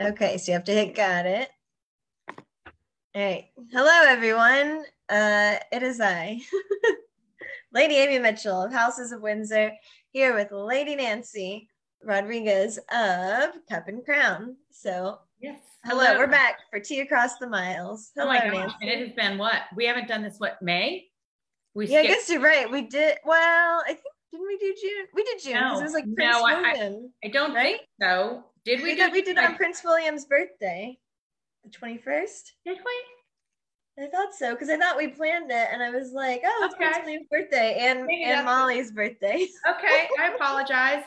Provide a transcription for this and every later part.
Okay, so you have to hit got it. All right. Hello, everyone. Uh, it is I, Lady Amy Mitchell of Houses of Windsor, here with Lady Nancy Rodriguez of Cup and Crown. So, Yes. hello, we're back for Tea Across the Miles. Oh Hello, gosh. Nancy. And it has been what? We haven't done this, what, May? We Yeah, I guess you're right. We did. Well, I think didn't we do June? We did June because it was like No, Prince no, I- I- I don't right? think so. Did we, we did. We did like- on Prince William's birthday, the twenty first. Did we? I thought so because I thought we planned it, and I was like, "Oh, it's Prince William's birthday and Maybe and Molly's birthday." Okay, I apologize.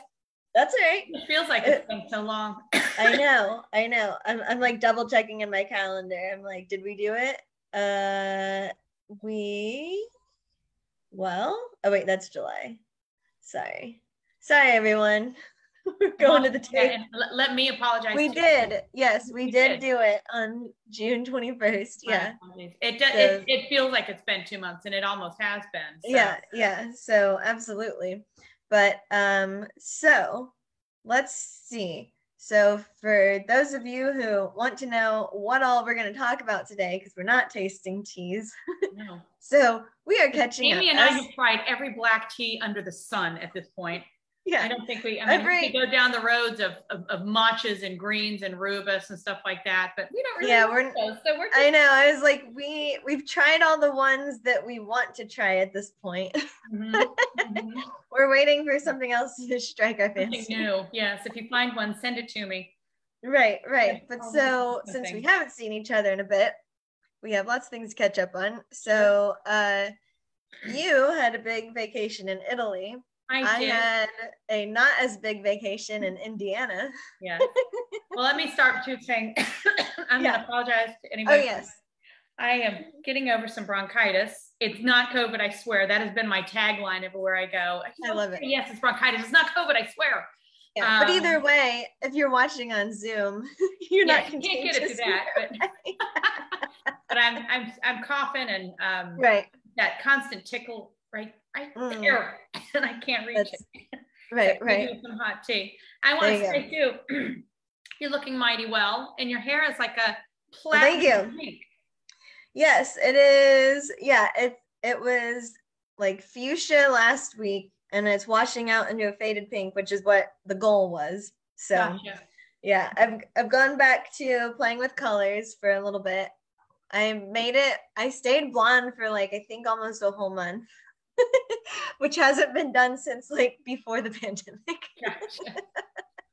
That's all right. It feels like it's been so long. I know, I know. I'm I'm like double checking in my calendar. I'm like, did we do it? Uh, we. Well, oh wait, that's July. Sorry, sorry, everyone. We're going to the tape. let, me apologize. We did. Yes, we We did did. do it on June 21st. My Yeah. It does. So- It, it feels like it's been two months, and it almost has been. so. Yeah, yeah. So absolutely. But um so let's see. So for those of you who want to know what all we're going to talk about today because we're not tasting teas. No. So we are catching Amy up. and I have tried every black tea under the sun at this point. I don't think we, I mean, Every- we go down the roads of, of, of matchas and greens and rooibos and stuff like that, but we don't really Yeah, we're- those. So we're I know. I was like we we've tried all the ones that we want to try at this point. Mhm, mhm. we're waiting for something else to strike our something fancy. new. Yes, if you find one, send it to me. Right, right. Yeah, But I'll so since we haven't seen each other in a bit, we have lots of things to catch up on. So uh you had a big vacation in Italy. I, I had a not as big vacation in Indiana. yeah. Well, let me start too saying I'm Yeah. gonna apologize to Oh anybody. yes. I am getting over some bronchitis. It's not COVID, I swear. That has been my tagline everywhere I go. I love it. Yes, it's bronchitis. It's not COVID, I swear. Yeah. but Um, either way, if you're watching on Zoom, you're Yeah, not you can't get it to that, but but I'm I'm I'm coughing and um right, that constant tickle right right Mm. there and I can't reach That's- it. right, right. Some hot tea. I want There to say too, you're looking mighty well, and your hair is like a thank you. pink. Yes, it is. Yeah, it it was like fuchsia last week, and it's washing out into a faded pink, which is what the goal was. So Gotcha. yeah, I've I've gone back to playing with colors for a little bit. I made it. I stayed blonde for like I think almost a whole month, which hasn't been done since like before the pandemic. Gotcha.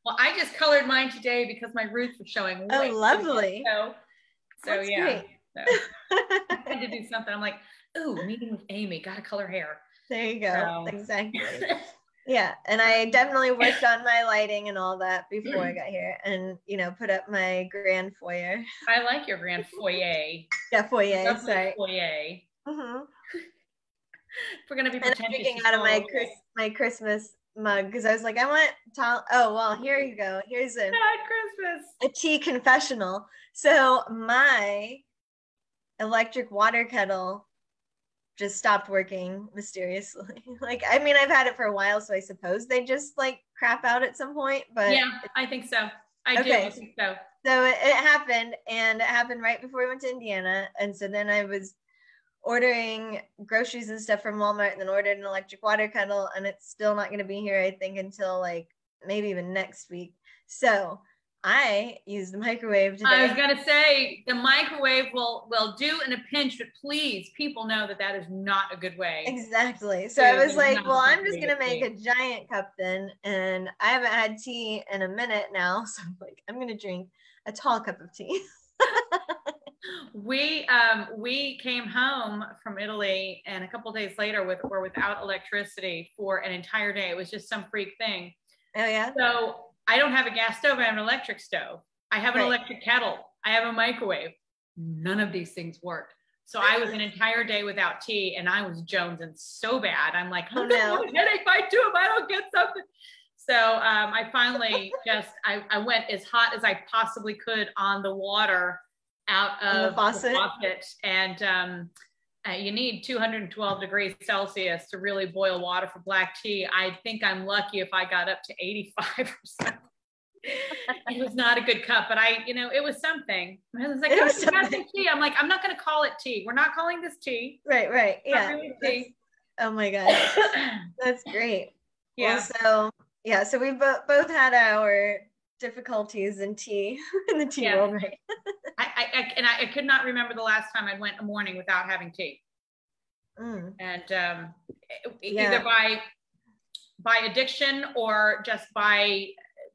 Well, I just colored mine today because my roots were showing. Oh, lovely. So, so That's yeah. So I had to do something. I'm like, ooh, meeting with Amy, gotta color hair. there you go. So- Exactly. Yeah, and I definitely worked on my lighting and all that before I got here, and you know, put up my grand foyer. I like your grand foyer. Yeah, foyer. Sorry. Foyer. hmm If we're gonna be And drinking out of my away. Chris, my Christmas mug because I was like, I want tall. Oh well, here you go. Here's a Christmas. a tea confessional. So my electric water kettle just stopped working mysteriously. like, I mean, I've had it for a while, so I suppose they just like crap out at some point. But yeah, I think so. I do. Okay. I think so. so it, it happened and it happened right before we went to indiana and so then i was ordering groceries and stuff from walmart and then ordered an electric water kettle and it's still not going to be here i think until like maybe even next week. So i used the microwave today. I was gonna say the microwave will will do in a pinch, but please, people know that that is not a good way. exactly. So i was like well i'm just going to to make a giant cup then and i haven't had tea in a minute now so i'm like i'm going to drink a tall cup of tea We um we came home from Italy and a couple days later with were without electricity for an entire day. It was just some freak thing. oh yeah So I don't have a gas stove, I have an electric stove. I have an Right. electric kettle. I have a microwave. None of these things work. So I was an entire day without tea and I was jonesing so bad. I'm like, Oh, I'm gonna no. have a headache if I do if I don't get something. So um, I finally just I, I went as hot as I possibly could on the water out On the of faucet? faucet. and um, uh, you need 212 degrees Celsius to really boil water for black tea. I think I'm lucky if I got up to 85 or something. it was not a good cup, but I, you know, it was something. My husband's like, It "Oh, was something. tea. I'm like, I'm not going to call it tea. We're not calling this tea. right, right. Yeah. really Oh my God. That's great. yeah. Well, so yeah, so we bo- both had our difficulties in tea in the tea Yeah. world, right? I, I, I, and I, I could not remember the last time I went a morning without having tea. Mm, and um, Yeah. either by by addiction or just by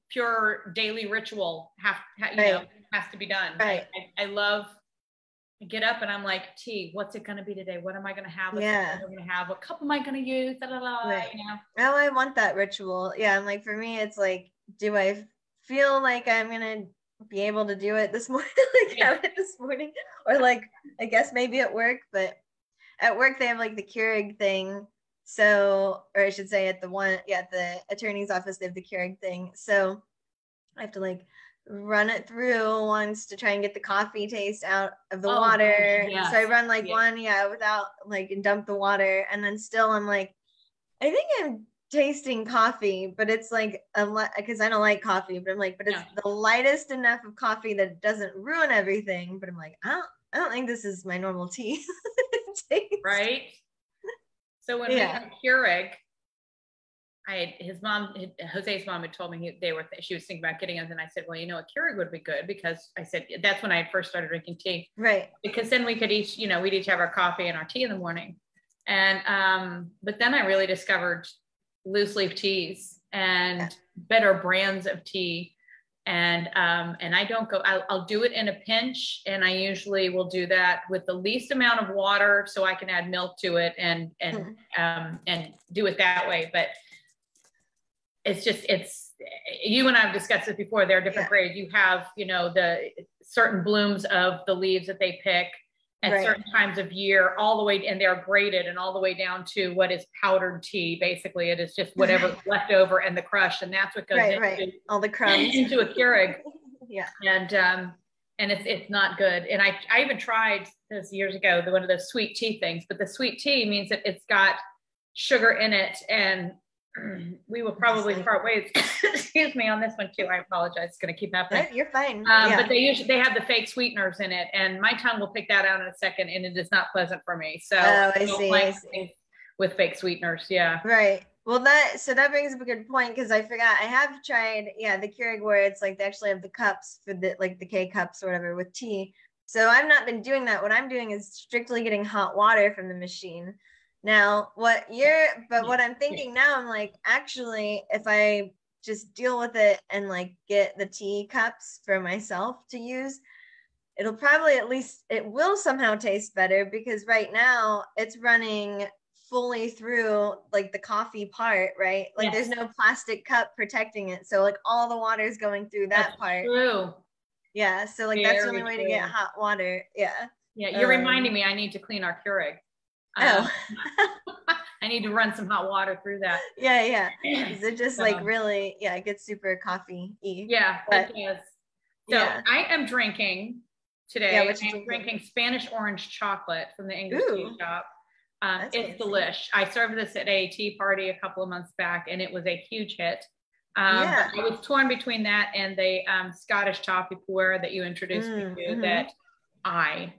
pure daily ritual have, ha, you know has to be done Right. I, I love I get up and I'm like tea what's it going to be today what am I going to have What's Yeah. I'm going to have what cup am I going to use da, da, da, Right. you know Oh, I want that ritual. Yeah, I'm like for me, it's like, do I feel like I'm gonna be able to do it this morning? like Yeah. have it this morning, or like I guess maybe at work, but at work they have like the Keurig thing. So, or I should say, at the one, yeah, at the attorney's office they have the Keurig thing. So I have to like run it through once to try and get the coffee taste out of the Oh, water. gosh, So I run like yes. one, yeah, without like and dump the water, and then still I'm like, I think I'm tasting coffee, but it's like a lot because I don't like coffee, but I'm like, but it's Yeah. the lightest enough of coffee that it doesn't ruin everything. But I'm like, I don't, I don't think this is my normal tea. right so when Yeah. we had Keurig I had his mom, Jose's mom had told me he, they were, she was thinking about getting us. And I said, well, you know, a Keurig would be good because I said, that's when I first started drinking tea. Right. because then we could each, you know, we'd each have our coffee and our tea in the morning. And um, but then I really discovered loose leaf teas and better brands of tea. And um, and I don't go. I'll, I'll do it in a pinch, and I usually will do that with the least amount of water, so I can add milk to it and and um, and do it that way. But it's just it's you and I've discussed this before. There are different Yeah. grades. You have you know the certain blooms of the leaves that they pick at Right. certain times of year, all the way, and they're graded, and all the way down to what is powdered tea. Basically, it is just whatever's left over and the crush, and that's what goes Right. into, Right. All the crumbs. into a Keurig yeah. and um and it's it's not good and i i even tried this years ago the one of those sweet tea things but the sweet tea means that it's got sugar in it and we will probably part ways excuse me on this one too i apologize it's going to keep happening No, you're fine. um, yeah. but they usually they have the fake sweeteners in it and my tongue will pick that out in a second and it is not pleasant for me so Oh, I see, like I see. with fake sweeteners yeah Right. Well, that so that brings up a good point because I forgot I have tried, yeah, the Keurig where it's like they actually have the cups for the like the K cups or whatever with tea. So I've not been doing that. What I'm doing is strictly getting hot water from the machine. Now, what you're, but what I'm thinking now, I'm like, actually, if I just deal with it and like get the tea cups for myself to use, it'll probably at least it will somehow taste better because right now it's running fully through like the coffee part, right? Like there's no plastic cup protecting it. So like all the water is going through that That's part. true Yeah. So like that's the only way to get hot water. Yeah. yeah you're Um, reminding me i need to clean our keurig Oh. Um, I need to run some hot water through that. yeah, yeah. it just like really, yeah, it gets super coffee y. Yeah, But- it does. So Yeah. I am drinking today. Yeah, I'm drinking? drinking Spanish orange chocolate from the English tea shop. Um, it's fancy. delish. I served this at a tea party a couple of months back, and it was a huge hit. Um, Yeah. I was torn between that and the um, Scottish toffee puer that you introduced Mm, me to mhm. that I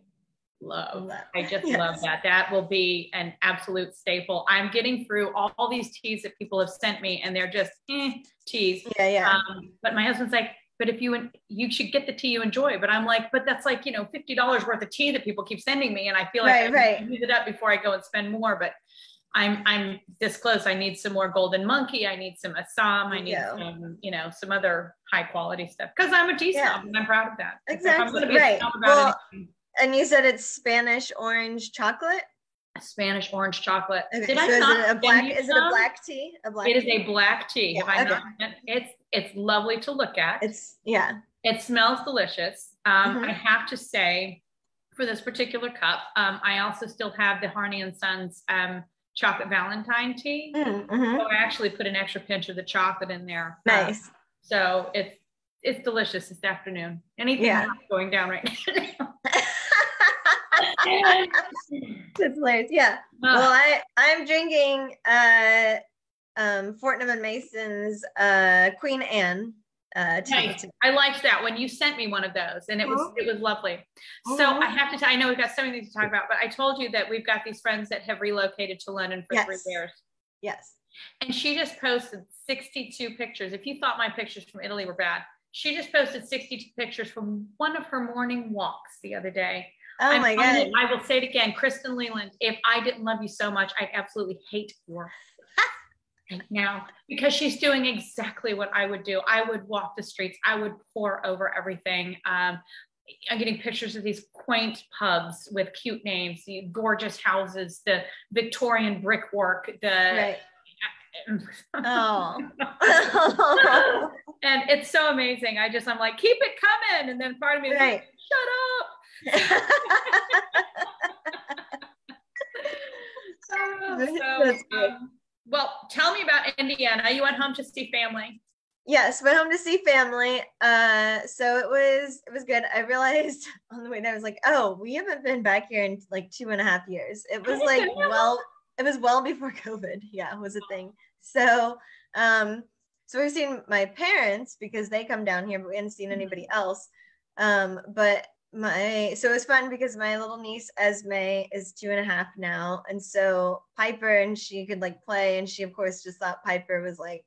love. Love. I just Yes. love that. That will be an absolute staple. I'm getting through all, all these teas that people have sent me, and they're just eh, teas. Yeah, yeah. Um, but my husband's like, but if you you should get the tea you enjoy. But I'm like, but that's like you know fifty dollars worth of tea that people keep sending me, and I feel like Right, I right. use it up before I go and spend more. But I'm I'm this close. I need some more Golden Monkey. I need some Assam. I need Yeah. some you know some other high quality stuff because I'm a tea Yeah. snob and I'm proud of that. Exactly, a right. Well, anything, and you said it's Spanish orange chocolate. Spanish orange chocolate. Okay, Did so I is not it a black? Is it a black tea? A black. It is a black tea. Have Yeah, I okay. not? It's it's lovely to look at. It's yeah. It smells delicious. Um, Mhm. I have to say, for this particular cup, um, I also still have the Harney and Sons um, chocolate Valentine tea. Mm, mhm. So I actually put an extra pinch of the chocolate in there. Uh, Nice. so it's it's delicious this afternoon. Anything Yeah. going down right now. That's hilarious. Yeah. Well, I I'm drinking uh um Fortnum and Mason's uh Queen Anne. Uh, Nice. I liked that when you sent me one of those, and it was Mhm. it was lovely. So Mhm. I have to tell. I know we've got so many things to talk about, but I told you that we've got these friends that have relocated to London for three Yes. years, yes. and she just posted 62 pictures. If you thought my pictures from Italy were bad, she just posted 62 pictures from one of her morning walks the other day. Oh my god. I will say it again, Kristen Leland. If I didn't love you so much, I'd absolutely hate your right now because she's doing exactly what I would do. I would walk the streets. I would pour over everything. Um, I'm getting pictures of these quaint pubs with cute names, the gorgeous houses, the Victorian brickwork, the Right. Oh. and it's so amazing. I just I'm like, keep it coming, and then part of me is Right. like, shut up. So, um, well, tell me about Indiana. You went home to see family. yes, went home to see family. Uh, so it was it was good. I realized on the way there, I was like, oh, we haven't been back here in like two and a half years. It was like well, it was well before COVID. Yeah, was a thing. So, um, so we've seen my parents because they come down here, but we hadn't seen anybody else. Um, but my so it was fun because my little niece Esme is two and a half now, and so Piper and she could like play, and she of course just thought Piper was like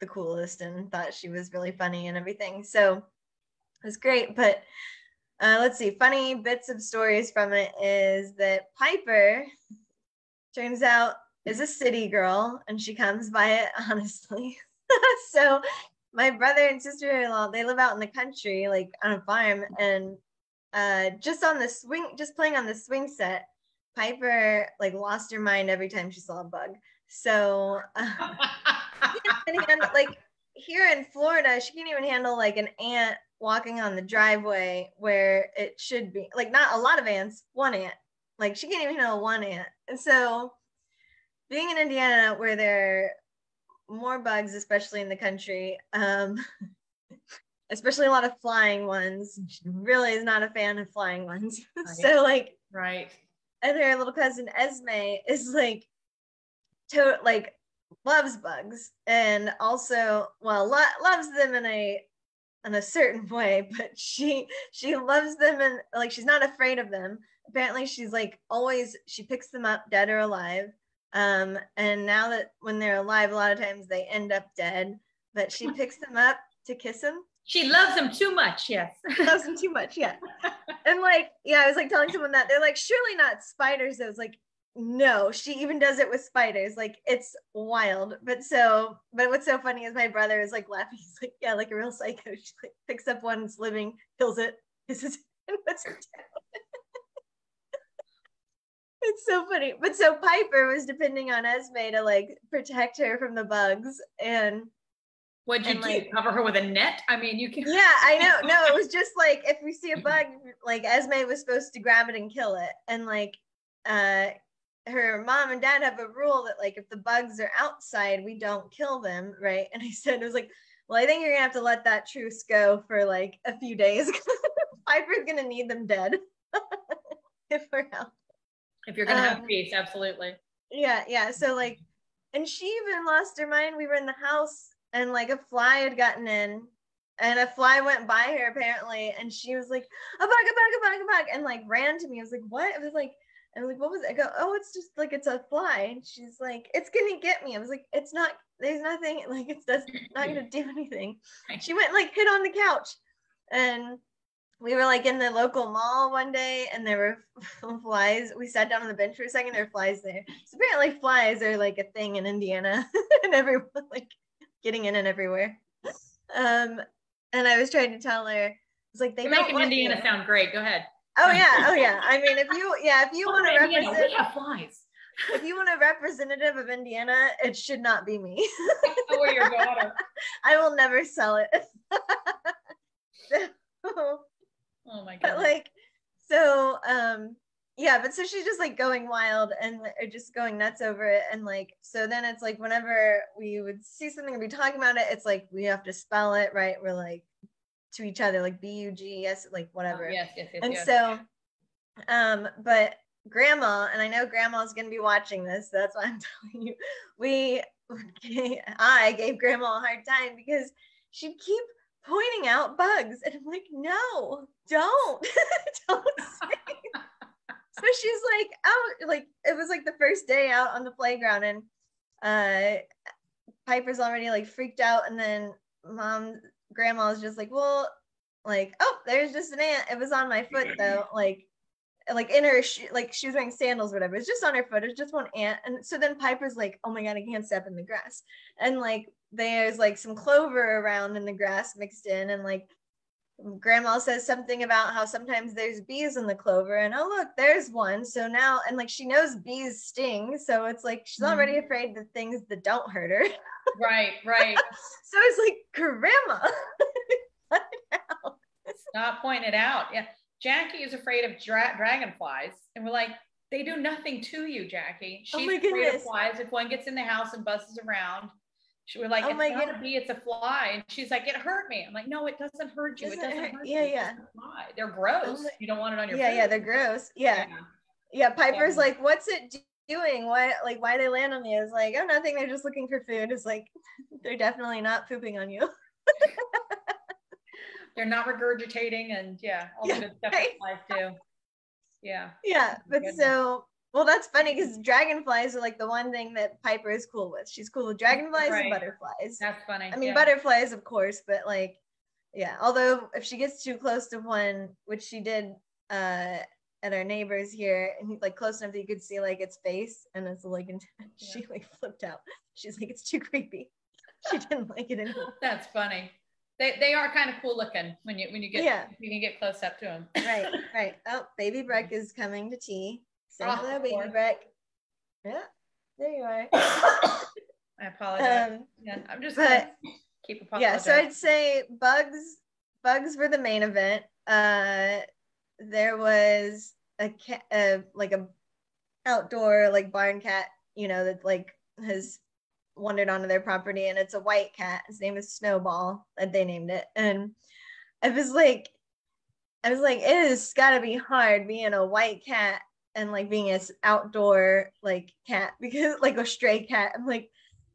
the coolest and thought she was really funny and everything. So it was great. But uh, let's see, funny bits of stories from it is that Piper turns out is a city girl and she comes by it honestly. so my brother and sister-in-law, they live out in the country, like on a farm, and uh, just on the swing, just playing on the swing set, Piper like lost her mind every time she saw a bug. So uh, handle like here in Florida, she can't even handle like an ant walking on the driveway where it should be. Like not a lot of ants, one ant. Like she can't even handle one ant. And so being in Indiana where there are more bugs, especially in the country, um, especially a lot of flying ones. She really is not a fan of flying ones. so like right. and her little cousin Esme is like to like loves bugs and also well lo- loves them in a in a certain way but she she loves them and like she's not afraid of them apparently she's like always she picks them up dead or alive um and now that when they're alive a lot of times they end up dead but she picks them up to kiss them She loves him too much. Yes. loves them too much yeah. And like yeah i was like telling someone that they're like surely not spiders. I was like no she even does it with spiders. Like it's wild. But so but what's so funny is my brother is like laughing. He's like yeah like a real psycho. She like picks up one that's living kills it kisses it and puts it down. It's so funny. But so piper was depending on esme to like protect her from the bugs and What'd you And, do? like- Cover her with a net? I mean, you can. yeah, I know. No, it was just like if we see a bug, like Esme was supposed to grab it and kill it. And like uh her mom and dad have a rule that like if the bugs are outside, we don't kill them, right? And I said it was like, well, I think you're gonna have to let that truce go for like a few days. Piper's gonna need them dead if we're out. If you're gonna have Um, peace, absolutely. Yeah, yeah. So like, and she even lost her mind. We were in the house and like a fly had gotten in, and a fly went by her apparently, and she was like, a bug, a bug, a bug, a bug, and like ran to me. I was like, what? I was like, I was like, what was it? I go, oh, it's just like it's a fly. And she's like, it's gonna get me. I was like, it's not. There's nothing. Like it's just not gonna do anything. She went like hit on the couch, and we were like in the local mall one day and there were flies. We sat down on the bench for a second, there were flies there. So apparently flies are like a thing in Indiana and everyone like getting in and everywhere. Um and I was trying to tell her, it's like they You're don't making Indiana you. sound great. Go ahead. Oh yeah, oh yeah. I mean if you yeah, if you want to represent we have flies. if you want a representative of Indiana, it should not be me. Daughter. I will never sell it. Oh my god. but god. like so um yeah but so she's just like going wild and or just going nuts over it and like so then it's like whenever we would see something and be talking about it it's like we have to spell it right we're like to each other like b-u-g-s like whatever yes, yes, yes. and yes. so um but grandma and i know grandma's going to be watching this so that's why i'm telling you we i gave grandma a hard time because she'd keep pointing out bugs. And I'm like, no, don't, don't so she's like out, like it was like the first day out on the playground, and uh Piper's already like freaked out, and then mom, grandma was just like, well, like, oh, there's just an ant. It was on my foot though, like like in her like she was wearing sandals whatever. It's just on her foot. It's just one ant. And so then piper's like oh my god i can't step in the grass. And like there's like some clover around in the grass mixed in and like grandma says something about how sometimes there's bees in the clover and oh look there's one. So now and like she knows bees sting so it's like she's already mm-hmm. afraid of things that don't hurt her. Right right. So it's like grandma pointing it out. Yeah jackie is afraid of dra- dragonflies and we're like they do nothing to you jackie. Oh she's oh afraid of flies if one gets in the house and buzzes around she was like, oh it's not God. a bee, it's a fly. And she's like, it hurt me. I'm like, no, it doesn't hurt you. Doesn't it doesn't hurt, hurt yeah, you. Yeah, yeah. They're gross. Oh my- you don't want it on your Yeah, food. yeah, they're gross. Yeah. Yeah, yeah Piper's yeah. like, what's it doing? Why like why they land on you? It's like, oh nothing, they're just looking for food. It's like they're definitely not pooping on you. they're not regurgitating and yeah, all the good stuff right? life too. Yeah. Yeah. Oh but so well, that's funny because dragonflies are like the one thing that Piper is cool with. She's cool with dragonflies right. and butterflies. That's funny. I mean, yeah. butterflies, of course, but like, yeah. Although if she gets too close to one, which she did uh at our neighbors here, and like close enough that you could see like its face, and it's like, yeah. she like flipped out. She's like, it's too creepy. She didn't like it anymore. That's funny. They, they are kind of cool looking when you when you get yeah. you can get close up to them. right, right. Oh, baby Breck is coming to tea. Say hello, baby Breck. Yeah, there you are. I apologize. Um, yeah, I'm just but, keep apologizing. Yeah, so I'd say bugs. Bugs were the main event. Uh, there was a cat, uh, like a outdoor like barn cat, you know, that like has wandered onto their property, and it's a white cat. His name is Snowball, and they named it. And I was like, I was like, it has got to be hard being a white cat and like being an outdoor like cat because like a stray cat. I'm like,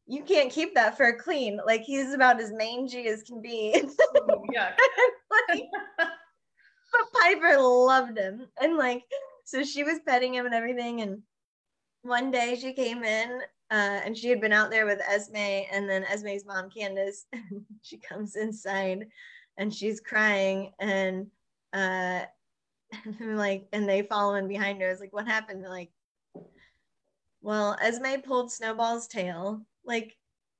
you can't keep that fur clean. Like he's about as mangy as can be. yeah. like, but Piper loved him. And like, so she was petting him and everything. And one day she came in uh, and she had been out there with Esme and then Esme's mom, Candace. And she comes inside and she's crying. And uh, and like, and they follow in behind her. I was like, what happened? They're like, well, Esme pulled Snowball's tail, like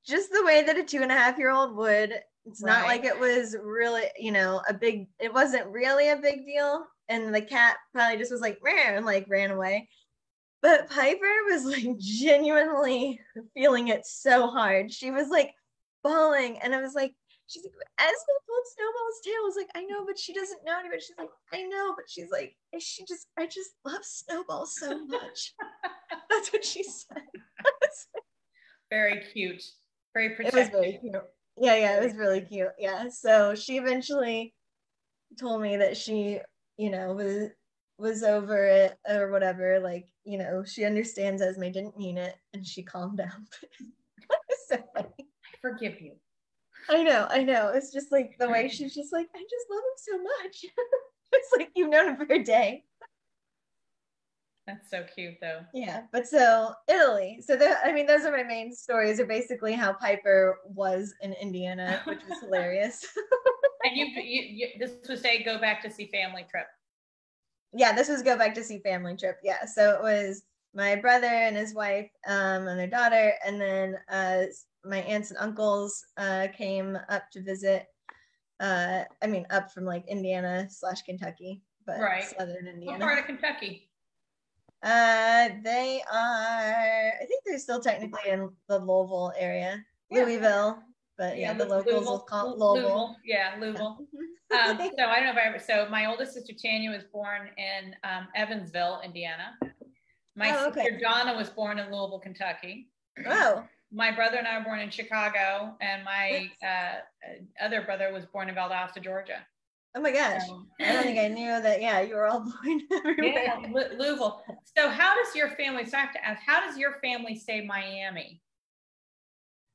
just the way that a two and a half year old would. It's right. not like it was really, you know, a big, it wasn't really a big deal. And the cat probably just was like, and like ran away. But Piper was like genuinely feeling it so hard. She was like bawling. And I was like, she's like, Esme pulled Snowball's tail. I was like, I know, but she doesn't know anybody. She's like, I know, but she's like, she just, I just love Snowball so much. That's what she said. very cute. Very protective. It was very cute. Yeah, yeah, it was really cute. Yeah. So she eventually told me that she, you know, was was over it or whatever. Like, you know, she understands Esme didn't mean it and she calmed down. so funny. I forgive you. I know, I know. It's just like the way she's just like, I just love him so much. it's like you've known him for a day. That's so cute though. Yeah, but so Italy. So the, I mean, those are my main stories. Are basically how Piper was in Indiana, which was hilarious. and you, you, you, this was a go back to see family trip. Yeah, this was go back to see family trip. Yeah, so it was my brother and his wife um, and their daughter, and then uh, my aunts and uncles uh, came up to visit. Uh, I mean, up from like Indiana slash Kentucky, but right. southern Indiana. What part of Kentucky? Uh, they are. I think they're still technically in the Louisville area, yeah. Louisville. But yeah, yeah the locals Louisville, will call it Louisville. Louisville. Yeah, Louisville. um, so I don't know if I ever. So my oldest sister Tanya was born in um, Evansville, Indiana. My oh, okay. sister Donna was born in Louisville, Kentucky. Oh my brother and I were born in Chicago, and my uh, other brother was born in Valdosta, Georgia. Oh my gosh! So, I don't think I knew that. Yeah, you were all born everywhere. Yeah, Louisville. So, how does your family? So, I have to ask, how does your family say Miami?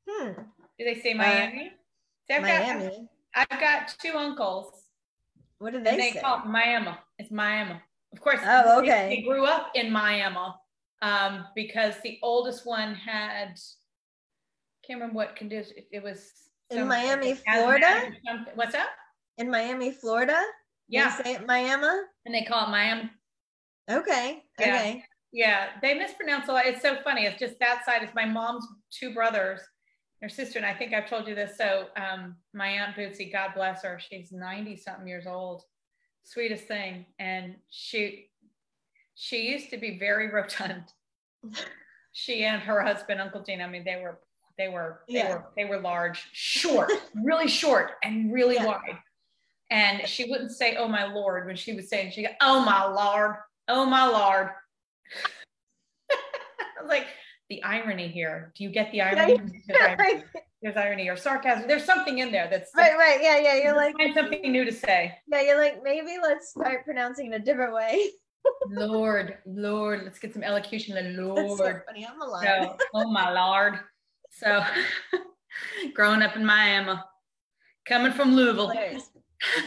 Hmm. Do they say Miami? Uh, Miami. I've got two uncles. What do they, they say? call it Miami. It's Miami. Of course. Oh, they- okay. They, grew up in Miami um, because the oldest one had, can't remember what condition, it was. In Miami, Florida? What's up? In Miami, Florida? Yeah. Say it Miami? And they call it Miami. Okay. Yeah. Okay. Yeah, they mispronounce a lot. It's so funny. It's just that side is my mom's two brothers, her sister, and I think I've told you this. So um, my aunt Bootsy, God bless her, she's 90 something years old. Sweetest thing. And she she used to be very rotund. she and her husband, Uncle Dean, I mean, they were they were they Yeah. were they were large, short, really short and really Yeah. wide. And she wouldn't say, oh my lord, when she was saying, she go, oh my lord, oh my lord. Like, the irony here. Do you get the irony? There's irony, right, there's irony or sarcasm. There's something in there that's right. Right. Yeah, yeah. You're like, find something new to say. yeah, you're like, maybe let's start pronouncing it a different way. Lord, Lord, let's get some elocution. The That's so Lord. funny. I'm alive. So, oh my Lord. So, growing up in Miami, coming from Louisville.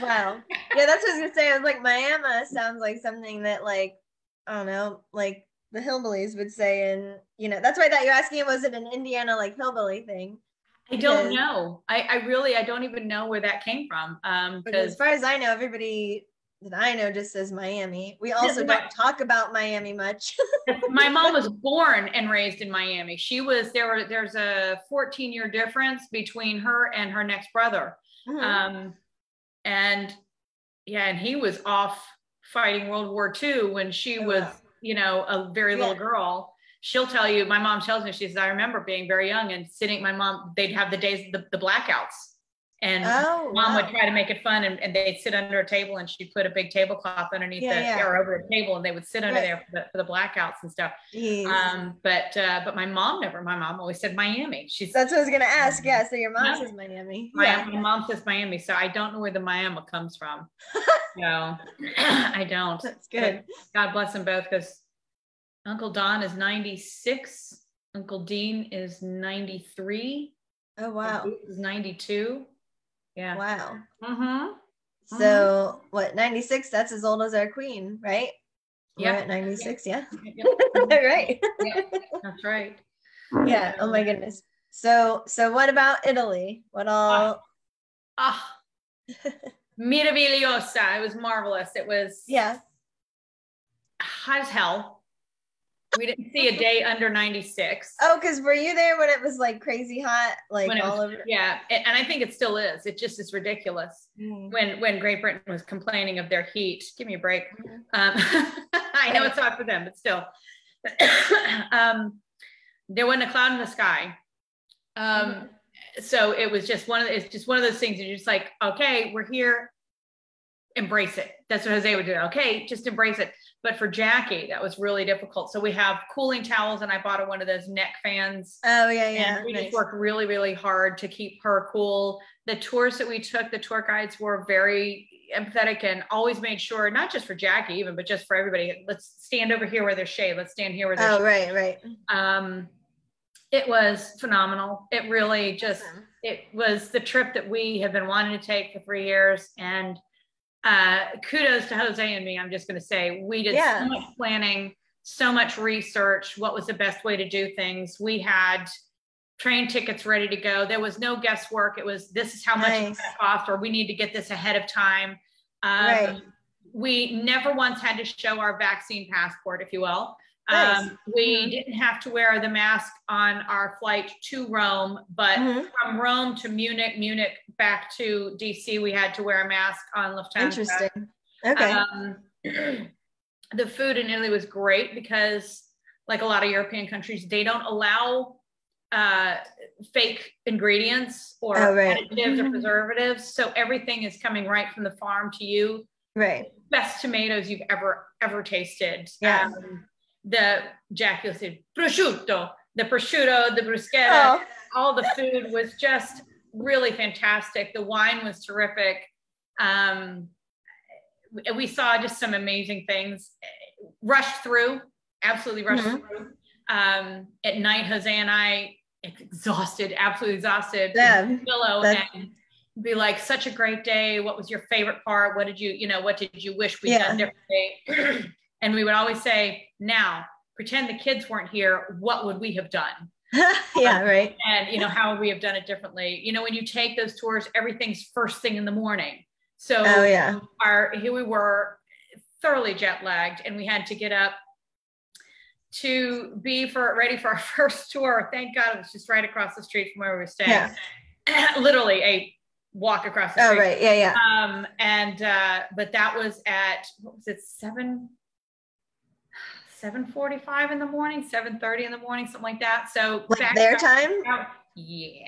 Wow. Yeah, that's what I was gonna say. I was like, Miami sounds like something that like, I don't know, like the hillbillies would say and you know, that's why I thought you were asking was it an Indiana like hillbilly thing? I don't know. I, I really, I don't even know where that came from. Um, Because as far as I know, everybody that I know just says Miami. We also don't talk about Miami much. my mom was born and raised in Miami. She was there. Were there's a 14 year difference between her and her next brother. Mhm. Um, and yeah, and he was off fighting World War II when she Oh, was, wow. you know, a very little girl. She'll tell you, my mom tells me, she says, I remember being very young and sitting, my mom, they'd have the days, the, the blackouts. And oh, mom wow. would try to make it fun and, and they'd sit under a table and she'd put a big tablecloth underneath Yeah, the yeah. or over the table and they would sit under Right. there for the, for the blackouts and stuff. Um, but uh, but my mom never. My mom always said Miami. She's that's what I was gonna ask. Yeah, so your mom Yeah. says Miami. my, Yeah. my mom says Miami, so I don't know where the Miami comes from. no, I don't. That's good. God bless them both because Uncle Don is 96, Uncle Dean is 93, Oh wow. Is 92. Yeah. Wow. Mm-hmm. So what, 96? That's as old as our queen, right? We're Yeah. at 96, yeah. Yep. right. Yeah, that's right. yeah. Oh my goodness. So so what about Italy? What all Ah, meravigliosa. It was marvelous. It was yeah. hot as hell. We didn't see a day under 96. Oh, because were you there when it was like crazy hot? Like When all was- over Yeah, and I think it still is. It just is ridiculous. Mm. When when Great Britain was complaining of their heat, give me a break. Mhm. Um, I know it's hot for them, but still, um, there wasn't a cloud in the sky. Um, so it was just one of the, it's just one of those things. You're just like, okay, we're here. Embrace it. That's what Jose would do. Okay, just embrace it. But for Jackie, that was really difficult. So we have cooling towels, and I bought one of those neck fans. Oh yeah, yeah. And we nice. just worked really, really hard to keep her cool. The tours that we took, the tour guides were very empathetic and always made sure, not just for Jackie even, but just for everybody. Let's stand over here where there's shade. Let's stand here where there's Oh right, right. um, it was phenomenal. It really just Awesome. it was the trip that we have been wanting to take for three years. And uh, kudos to Jose and me. I'm just going to say we did Yeah. so much planning, so much research. What was the best way to do things? We had train tickets ready to go. There was no guesswork. It was this is how much it's Nice. going to cost, or we need to get this ahead of time. Um, Right. We never once had to show our vaccine passport, if you will. Nice. Um, we Mhm. didn't have to wear the mask on our flight to Rome, but Mhm. from Rome to Munich, Munich back to DC, we had to wear a mask on Lufthansa. Interesting. Okay. Um, the food in Italy was great because, like a lot of European countries, they don't allow uh, fake ingredients or Oh, right. additives or preservatives. So everything is coming right from the farm to you right. best tomatoes you've ever ever tasted. Yeah. Um, the Jackie said prosciutto, the prosciutto, the bruschetta, Oh, all the food was just really fantastic. The wine was terrific. Um, we- we saw just some amazing things. Rushed through, absolutely rushed Mhm. through. Um, at night, Jose and I exhausted, absolutely exhausted. Yeah, Pillow and be like, such a great day. What was your favorite part? What did you, you know, what did you wish we'd Yeah. done differently? and we would always say, now pretend the kids weren't here. What would we have done? yeah, right. And, you know, how would we have done it differently? You know, when you take those tours, everything's first thing in the morning. So Oh yeah. our here we were thoroughly jet lagged and we had to get up to be for ready for our first tour. Thank God it was just right across the street from where we were staying. Yeah. Literally a walk across the street. Oh right. Yeah, yeah. Um, and uh, but that was at what was it, seven 7:45 in the morning, 7:30 in the morning, something like that. So Like their time? Yeah.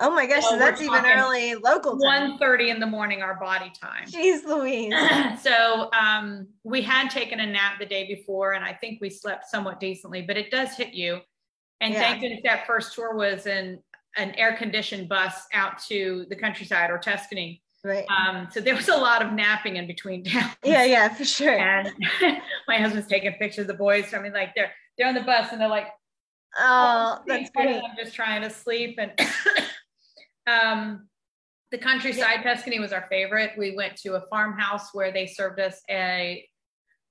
Oh my gosh, Well, so that's even early local time. 1:30 in the morning, our body time. Jeez Louise. so um, we had taken a nap the day before, and I think we slept somewhat decently, but it does hit you. And Yeah. thank goodness that first tour was in an air conditioned bus out to the countryside or Tuscany. Right. Um, so there was a lot of napping in between towns. Yeah, yeah, for sure. And my husband's taking pictures of the boys. I mean, like they're they're on the bus and they're like, Oh, sleep, that's great. I'm just trying to sleep. And um, the countryside Tuscany was our favorite. We went to a farmhouse where they served us a,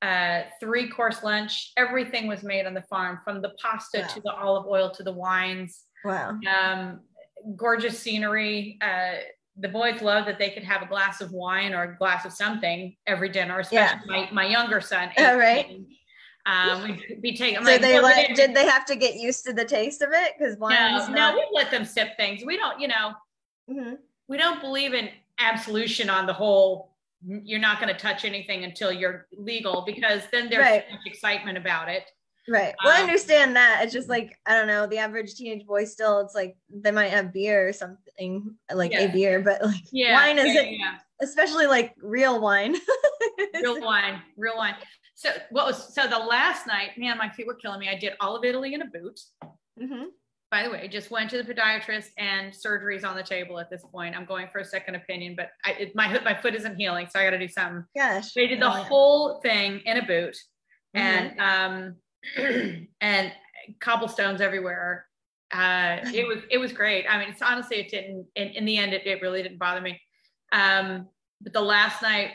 uh three course lunch. Everything was made on the farm, from the pasta Wow. to the olive oil to the wines. Wow. Um, gorgeous scenery. Uh, the boys love that they could have a glass of wine or a glass of something every dinner, especially my, my younger son. Oh, right. Um, we'd be taking. So like, they "Well, let didn't- they have to get used to the taste of it? Because wine no, is no, not. we let them sip things. We don't, you know, Mhm. we don't believe in absolution on the whole. You're not going to touch anything until you're legal because then there's Right. so much excitement about it. Right. Well, I Um, understand that. It's just like I don't know. The average teenage boy still, it's like they might have beer or something like Yeah. a beer, but like Yeah, wine yeah, isn't, yeah. especially like real wine. real wine, real wine. So what was so the last night? Man, my feet were killing me. I did all of Italy in a boot. Mhm. By the way, just went to the podiatrist and surgery's on the table at this point. I'm going for a second opinion, but I, it, my my foot isn't healing, so I got to do something. Gosh. They did the Oh, whole thing in a boot Mhm. and um and cobblestones everywhere. Uh it was it was great. I mean, it's honestly it didn't in, in the end it, it really didn't bother me. Um but the last night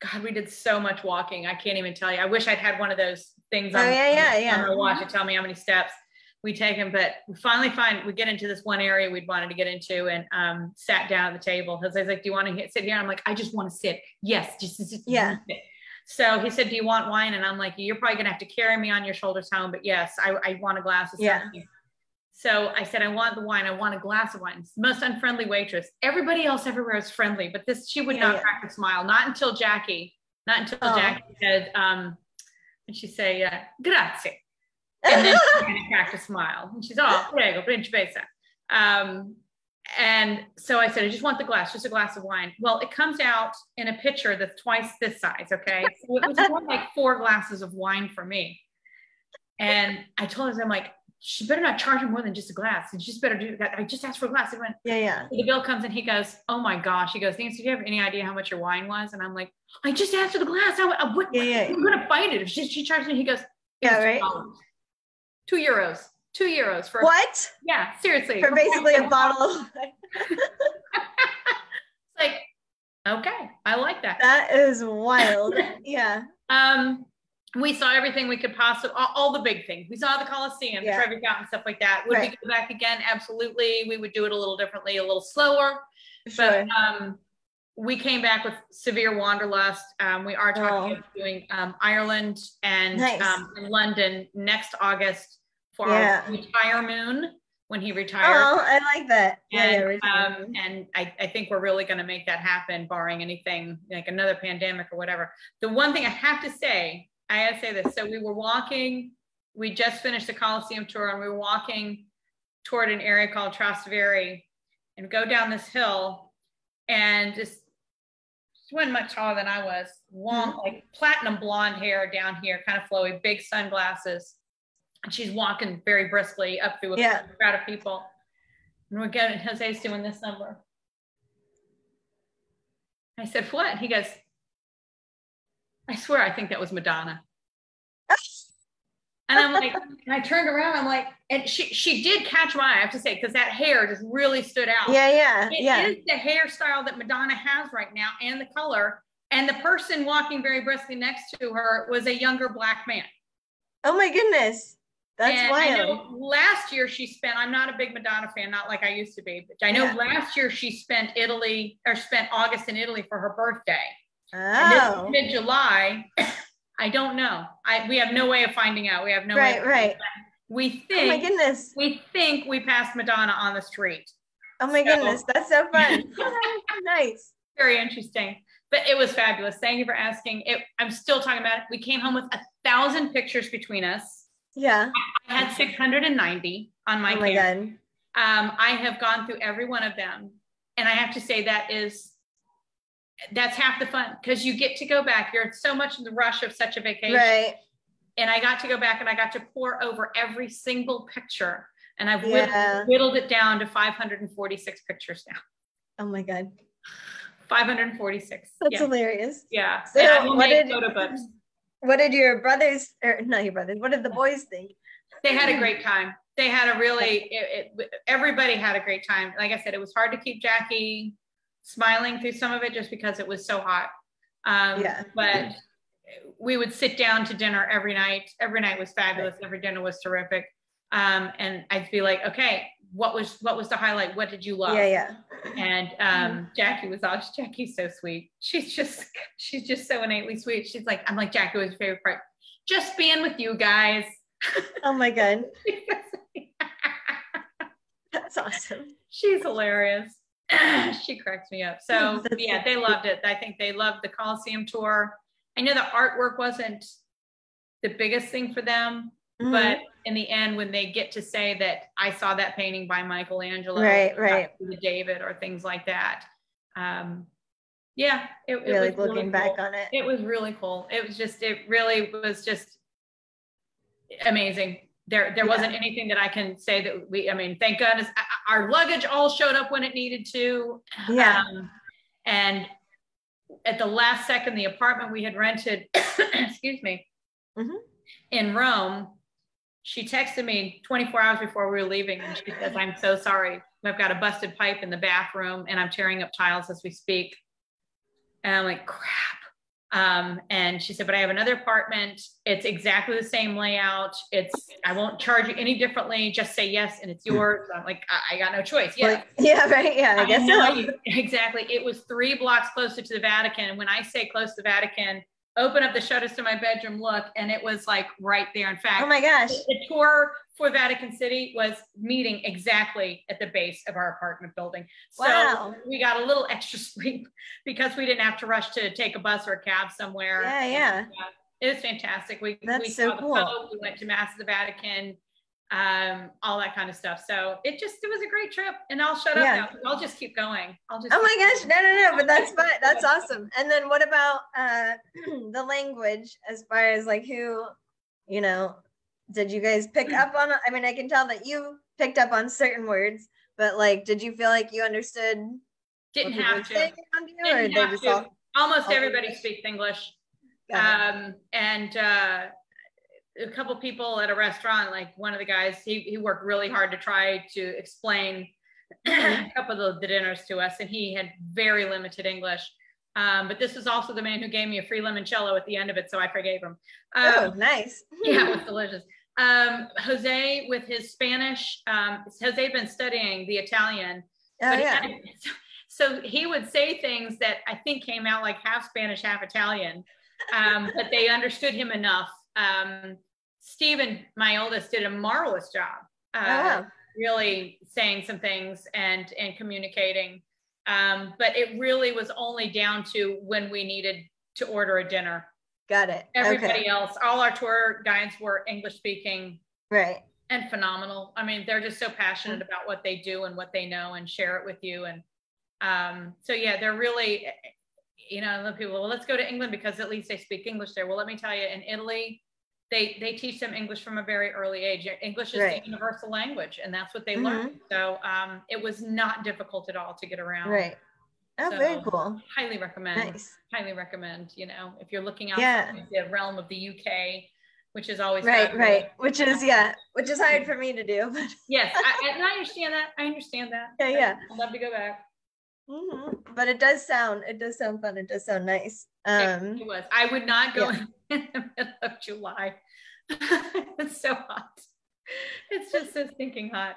God, we did so much walking. I can't even tell you. I wish I'd had one of those things on, Oh, yeah, yeah, yeah. on my watch to tell me how many steps we take them. But we finally find we get into this one area we'd wanted to get into and um, sat down at the table. Because I was like, "Do you want to sit here?" I'm like, "I just want to sit." Yes, just, just, just Yeah. sit. So he said, "Do you want wine?" And I'm like, "You're probably gonna have to carry me on your shoulders home, but yes, I, I want a glass of Yeah. something." So I said, I want the wine. I want a glass of wine. It's most unfriendly waitress. Everybody else everywhere is friendly, but this, she would Yeah, not yeah. crack a smile. Not until Jackie, not until Oh. Jackie said, um, and she say, uh, grazie. And then she kind of cracked a smile. And she's, oh, prego, principessa. Um, and so I said, I just want the glass, just a glass of wine. Well, it comes out in a pitcher that's twice this size. Okay. So it was more like four glasses of wine for me. And I told her, I'm like, she better not charge me more than just a glass. And she just better do that. I just asked for a glass. He went, yeah, yeah. the bill comes and he goes, Oh my gosh. He goes, Nancy, do you have any idea how much your wine was? And I'm like, I just asked for the glass. I, I, uh, what, Yeah, yeah. I'm going to fight it. If she, she charged me, he goes, Yeah, right. $2. Two euros. Two euros for, What? yeah, seriously. For basically a bottle of It's like, okay, I like that. that is wild. Yeah. Um, we saw everything we could possibly, all, all the big things. We saw the Coliseum, Yeah. Trevi Fountain, stuff like that. Would Right. we go back again? Absolutely. We would do it a little differently, a little slower. Sure. But um, we came back with severe wanderlust. Um, we are talking Oh. about doing um, Ireland and Nice. um, London next August for Yeah. our retire moon when he retired. Oh, I like that. Yeah, yeah. and, um, and I, I think we're really going to make that happen, barring anything like another pandemic or whatever. The one thing I have to say, I have to say this. So we were walking, we just finished the Coliseum tour, and we were walking toward an area called Trastevere, and go down this hill, and just she wasn't much taller than I was, long, like platinum blonde hair down here, kind of flowy, big sunglasses. And she's walking very briskly up through a Yeah. crowd of people. And we're getting, Jose's doing this number. I said, what? And he goes, I swear, I think that was Madonna. And I'm like, and I turned around, I'm like, and she she did catch my eye, I have to say, because that hair just really stood out. Yeah, yeah. It yeah. is the hairstyle that Madonna has right now and the color. And the person walking very briskly next to her was a younger black man. Oh my goodness. That's and wild. I know last year she spent, I'm not a big Madonna fan, not like I used to be, but I know Yeah. last year she spent Italy or spent August in Italy for her birthday. oh. Mid July, I don't know. I we have no way of finding out. We have no way. right, right. We think. Oh my goodness. we think we passed Madonna on the street. Oh my So- goodness. That's so fun. nice. Very interesting. But it was fabulous. Thank you for asking. It, I'm still talking about it. We came home with a thousand pictures between us. Yeah. I had 690 on my oh my god. Um, I have gone through every one of them. And I have to say that is that's half the fun because you get to go back. You're so much in the rush of such a vacation. Right. And I got to go back and I got to pour over every single picture. And I've whittled, Yeah. whittled it down to 546 pictures now. Oh my god. 546. That's yeah. hilarious. yeah. So and I will what make did- photo books. What did your brothers or not your brothers? What did the boys think? They had a great time. They had a really, it, it, everybody had a great time. Like I said, it was hard to keep Jackie smiling through some of it just because it was so hot. Um, Yeah. But we would sit down to dinner every night. Every night was fabulous. Every dinner was terrific. Um, and I'd be like, okay, what was what was the highlight? What did you love? Yeah, yeah. And um, Jackie was all Jackie's so sweet. She's just she's just so innately sweet. She's like, I'm like Jackie was your favorite part. Just being with you guys. Oh my god. That's awesome. she's hilarious. she cracks me up. So yeah, they loved it. I think they loved the Coliseum tour. I know the artwork wasn't the biggest thing for them, Mhm. but in the end, when they get to say that I saw that painting by Michelangelo, Right, right. the David or things like that, um, yeah, it, it really was looking really back cool. on it. It was really cool. It was just, it really was just amazing. There, there Yeah. wasn't anything that I can say that we, I mean, thank goodness our luggage all showed up when it needed to. Yeah. Um, and at the last second, the apartment we had rented, excuse me, Mhm. in Rome, she texted me 24 hours before we were leaving and she says, I'm so sorry. I've got a busted pipe in the bathroom and I'm tearing up tiles as we speak. And I'm like, crap. Um, and she said, but I have another apartment. It's exactly the same layout. It's, I won't charge you any differently. Just say yes and it's yours. I'm like, I, I got no choice. Yeah. Like, yeah, right. Yeah, I guess so. Exactly. It was three blocks closer to the Vatican. And when I say close to the Vatican, open up the shutters to my bedroom, look, and it was like right there. In fact, Oh my gosh. the tour for Vatican City was meeting exactly at the base of our apartment building. So Wow. we got a little extra sleep because we didn't have to rush to take a bus or a cab somewhere. Yeah, yeah. And, uh, it was fantastic. We, That's we so saw the cool. Pope, we went to Mass at the Vatican, um, all that kind of stuff. So it just, it was a great trip. And I'll shut Yeah. up now. I'll just keep going. I'll just Oh my gosh, no, no, no, but that's fine. That's awesome. And then what about uh the language as far as like who, you know, did you guys pick up on I mean, I can tell that you picked up on certain words, but like did you feel like you understood Didn't have to. you, Didn't have just to. all Almost all everybody English? speaks English. um, and uh, a couple people at a restaurant, like one of the guys, he, he worked really hard to try to explain a couple of the dinners to us, and he had very limited English. Um, but this was also the man who gave me a free limoncello at the end of it, so I forgave him. oh, Um, nice. yeah, it was delicious. Um, Jose with his Spanish, um, Jose had been studying the Italian, Oh but he yeah. had- so he would say things that I think came out like half Spanish, half Italian, um, but they understood him enough. Um, Stephen, my oldest, did a marvelous job, uh, Oh really saying some things and and communicating. Um, but it really was only down to when we needed to order a dinner. Got it. Everybody okay. else, all our tour guides were English speaking Right. and phenomenal. I mean, they're just so passionate about what they do and what they know and share it with you. And um, so, yeah, they're really, you know, the people, well, let's go to England because at least they speak English there. Well, let me tell you, in Italy, they they teach them English from a very early age. English is Right. the universal language, and that's what they Mhm. learn. So um, it was not difficult at all to get around. Right. Oh, very cool. Highly recommend Nice. highly recommend, you know, if you're looking out Yeah. the realm of the UK, which is always right, right. Which is yeah, which is hard for me to do. But Yes, I, and I understand that. I understand that. Yeah, yeah. I'd love to go back. Mhm. But it does sound it does sound fun. It does sound nice. Um it was. I would not go yeah. in the middle of July. it's so hot. It's just so stinking hot.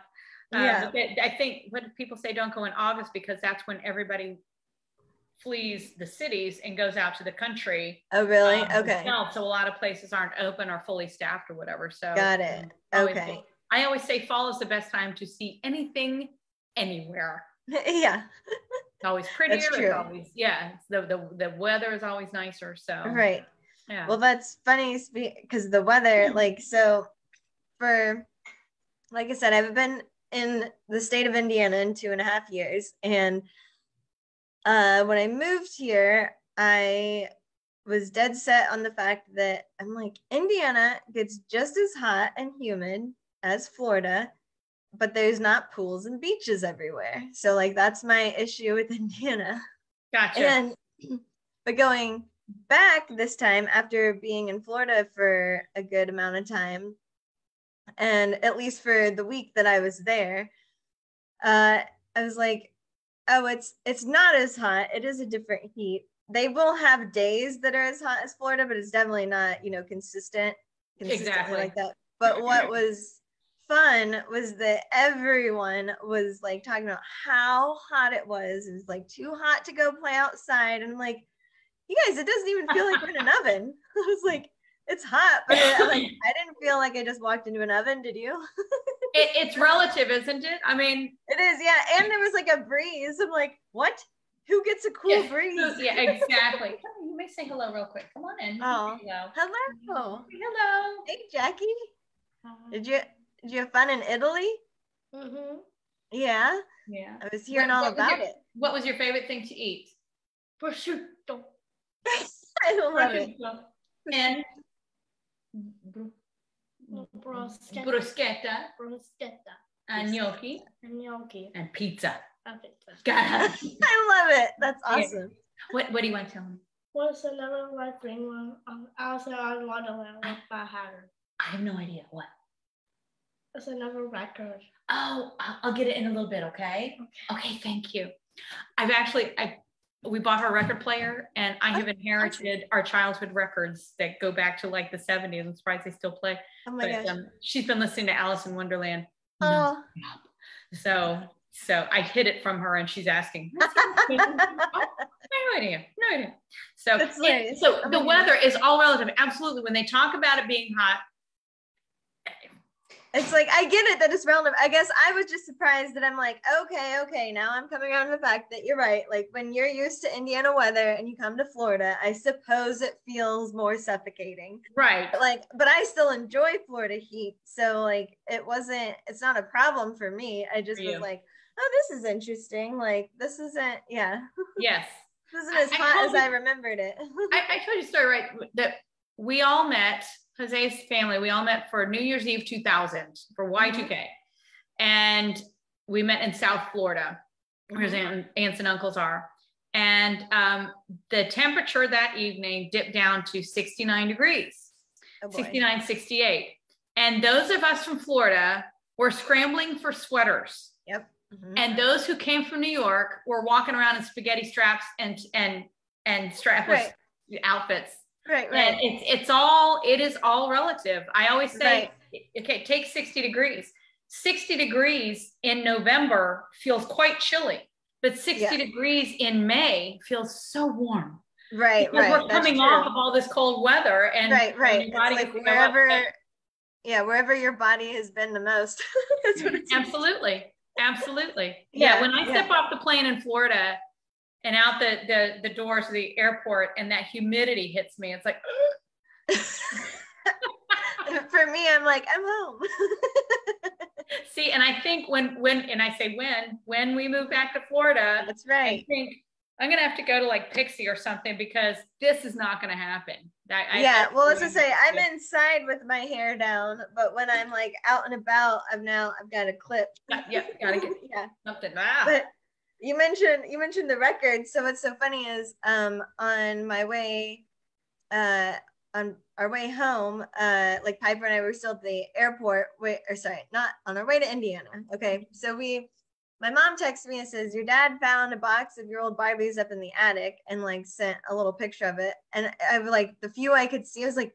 Um, Yeah. I think what people say don't go in August because that's when everybody flees the cities and goes out to the country. oh really? um, Okay. themselves. So a lot of places aren't open or fully staffed or whatever. So Got it. um, always- Okay. I always say fall is the best time to see anything anywhere. yeah. It's always prettier. That's true. It's always yeah. The the the weather is always nicer. So Right. Yeah. Well, that's funny because the weather, like, so for, like I said, I've been in the state of Indiana in two and a half years. And uh, when I moved here, I was dead set on the fact that I'm like, Indiana gets just as hot and humid as Florida, but there's not pools and beaches everywhere. So, like, that's my issue with Indiana. gotcha. And but going back this time after being in Florida for a good amount of time, and at least for the week that I was there, uh, I was like, oh, it's it's not as hot. It is a different heat. They will have days that are as hot as Florida, but it's definitely not, you know, consistent, consistently Exactly. like that. But what was fun was that everyone was like talking about how hot it was. It was like too hot to go play outside. And I'm like, you guys, it doesn't even feel like we're in an oven. I was like, it's hot, but it, like I didn't feel like I just walked into an oven. Did you? It, it's relative, isn't it? I mean, It is, yeah. And there was like a breeze. I'm like, what? Who gets a cool yeah, breeze? yeah, exactly. You may say hello real quick. Come on in. Oh. Hello. Hello. Hello. Hey, Jackie. Did you did you have fun in Italy? Mm-hmm. Yeah, Yeah. I was hearing What- all what about your- it. What was your favorite thing to eat? Prosciutto. I love it. And Bruschetta. bruschetta Bruschetta. and gnocchi And gnocchi. and pizza. Okay. God. I love it. That's Yeah. awesome. What What do you want to tell me? What's another like green one? Um, Alice in Wonderland with by Hatter. I have no idea. What? It's another record. Oh, I'll, get it in a little bit. Okay. Okay. okay Thank you. I've actually I we bought her record player and I have inherited our childhood records that go back to like the 70s. I'm surprised they still play. Oh my but gosh. um, she's been listening to Alice in Wonderland. Oh. So so I hid it from her and she's asking. Oh, no idea. No idea. So so Oh the weather is all relative. Absolutely. When they talk about it being hot, It's like I get it that it's relative. I guess I was just surprised that I'm like, okay, okay, now I'm coming around to the fact that you're right. Like when you're used to Indiana weather and you come to Florida, I suppose it feels more suffocating. right. But like, but I still enjoy Florida heat. So like it wasn't it's not a problem for me. I just was like, oh, this is interesting. Like this isn't yeah. Yes. This isn't as I- I hot told as you- I remembered it. I, I told you a story, right? That we all met, Jose's family, we all met for New Year's Eve 2000 for Y2K. And we met in South Florida, where his aunt, aunts and uncles are. And um, the temperature that evening dipped down to 69 degrees, Oh, 69, 68. And those of us from Florida were scrambling for sweaters. Mhm. And those who came from New York were walking around in spaghetti straps and and and strapless Right. outfits. Right, And right. it's it's all it is all relative. I always say, Right. okay, take 60 degrees. 60 degrees in November feels quite chilly, but 60 Yeah. degrees in May feels so warm. Right, Because right. we're coming off of all this cold weather and right, right. your It's body like wherever, yeah, wherever your body has been the most. That's what it's. Absolutely. Absolutely. Yeah. Yeah, when I yeah. step off the plane in Florida and out the, the, the doors of the airport and that humidity hits me, it's like, For me, I'm like, I'm home. see, and I think when, when, and I say when, when we move back to Florida, That's right. I think I'm going to have to go to like Pixie or something because this is not going to happen. I, I- yeah, I- well, let's just say I'm inside with my hair down, but when I'm like out and about, I'm now I've got a clip. Yeah, yeah, gotta get yeah. something. Ah. But you mentioned you mentioned the record. So what's so funny is um on my way uh on our way home, uh, like Piper and I were still at the airport. Wait, or sorry, not on our way to Indiana. Okay, so we, my mom texts me and says your dad found a box of your old Barbies up in the attic and like sent a little picture of it. And I was like, the few I could see, I was like,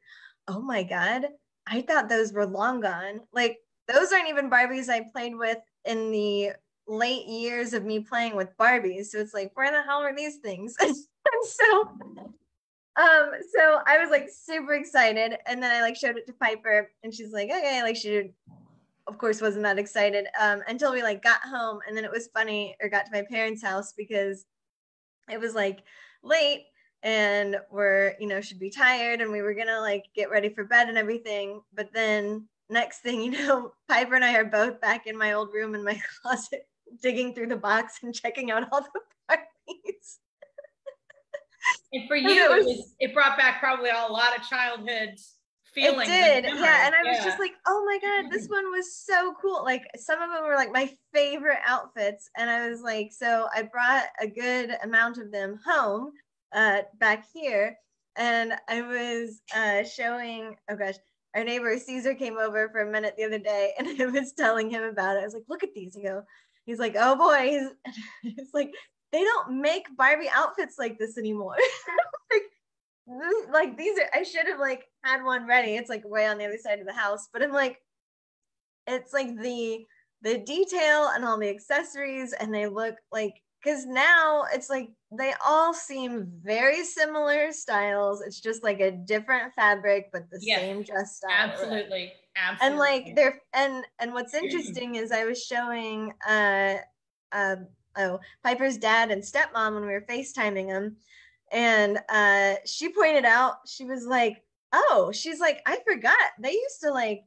oh my god, I thought those were long gone. Like those aren't even Barbies I played with in the late years of me playing with Barbies. So it's like, where the hell are these things? and so um so I was like super excited and then I like showed it to Piper and she's like okay like she of course wasn't that excited um until we like got home and then it was funny or got to my parents house because it was like late and we're you know should be tired and we were gonna like get ready for bed and everything but then next thing you know Piper and I are both back in my old room in my closet digging through the box and checking out all the Barbies and for you, it, was, it, was, it brought back probably a lot of childhood feelings. It did, and yeah. And I yeah. was just like, oh my god, this one was so cool. Like some of them were like my favorite outfits, and I was like, so I brought a good amount of them home, uh, back here, and I was uh showing. Oh gosh. Our neighbor Caesar came over for a minute the other day and I was telling him about it. I was like, look at these. I go, he's like, oh boy. He's, he's like, they don't make Barbie outfits like this anymore. like, like these are I should have like had one ready. It's like way on the other side of the house, but I'm like it's like the the detail and all the accessories and they look like because now it's like they all seem very similar styles. It's just like a different fabric, but the yes, same dress style. Absolutely. Absolutely. And like they're and and what's interesting is I was showing uh uh oh Piper's dad and stepmom when we were FaceTiming them. And uh, she pointed out, she was like, oh, she's like, I forgot. They used to like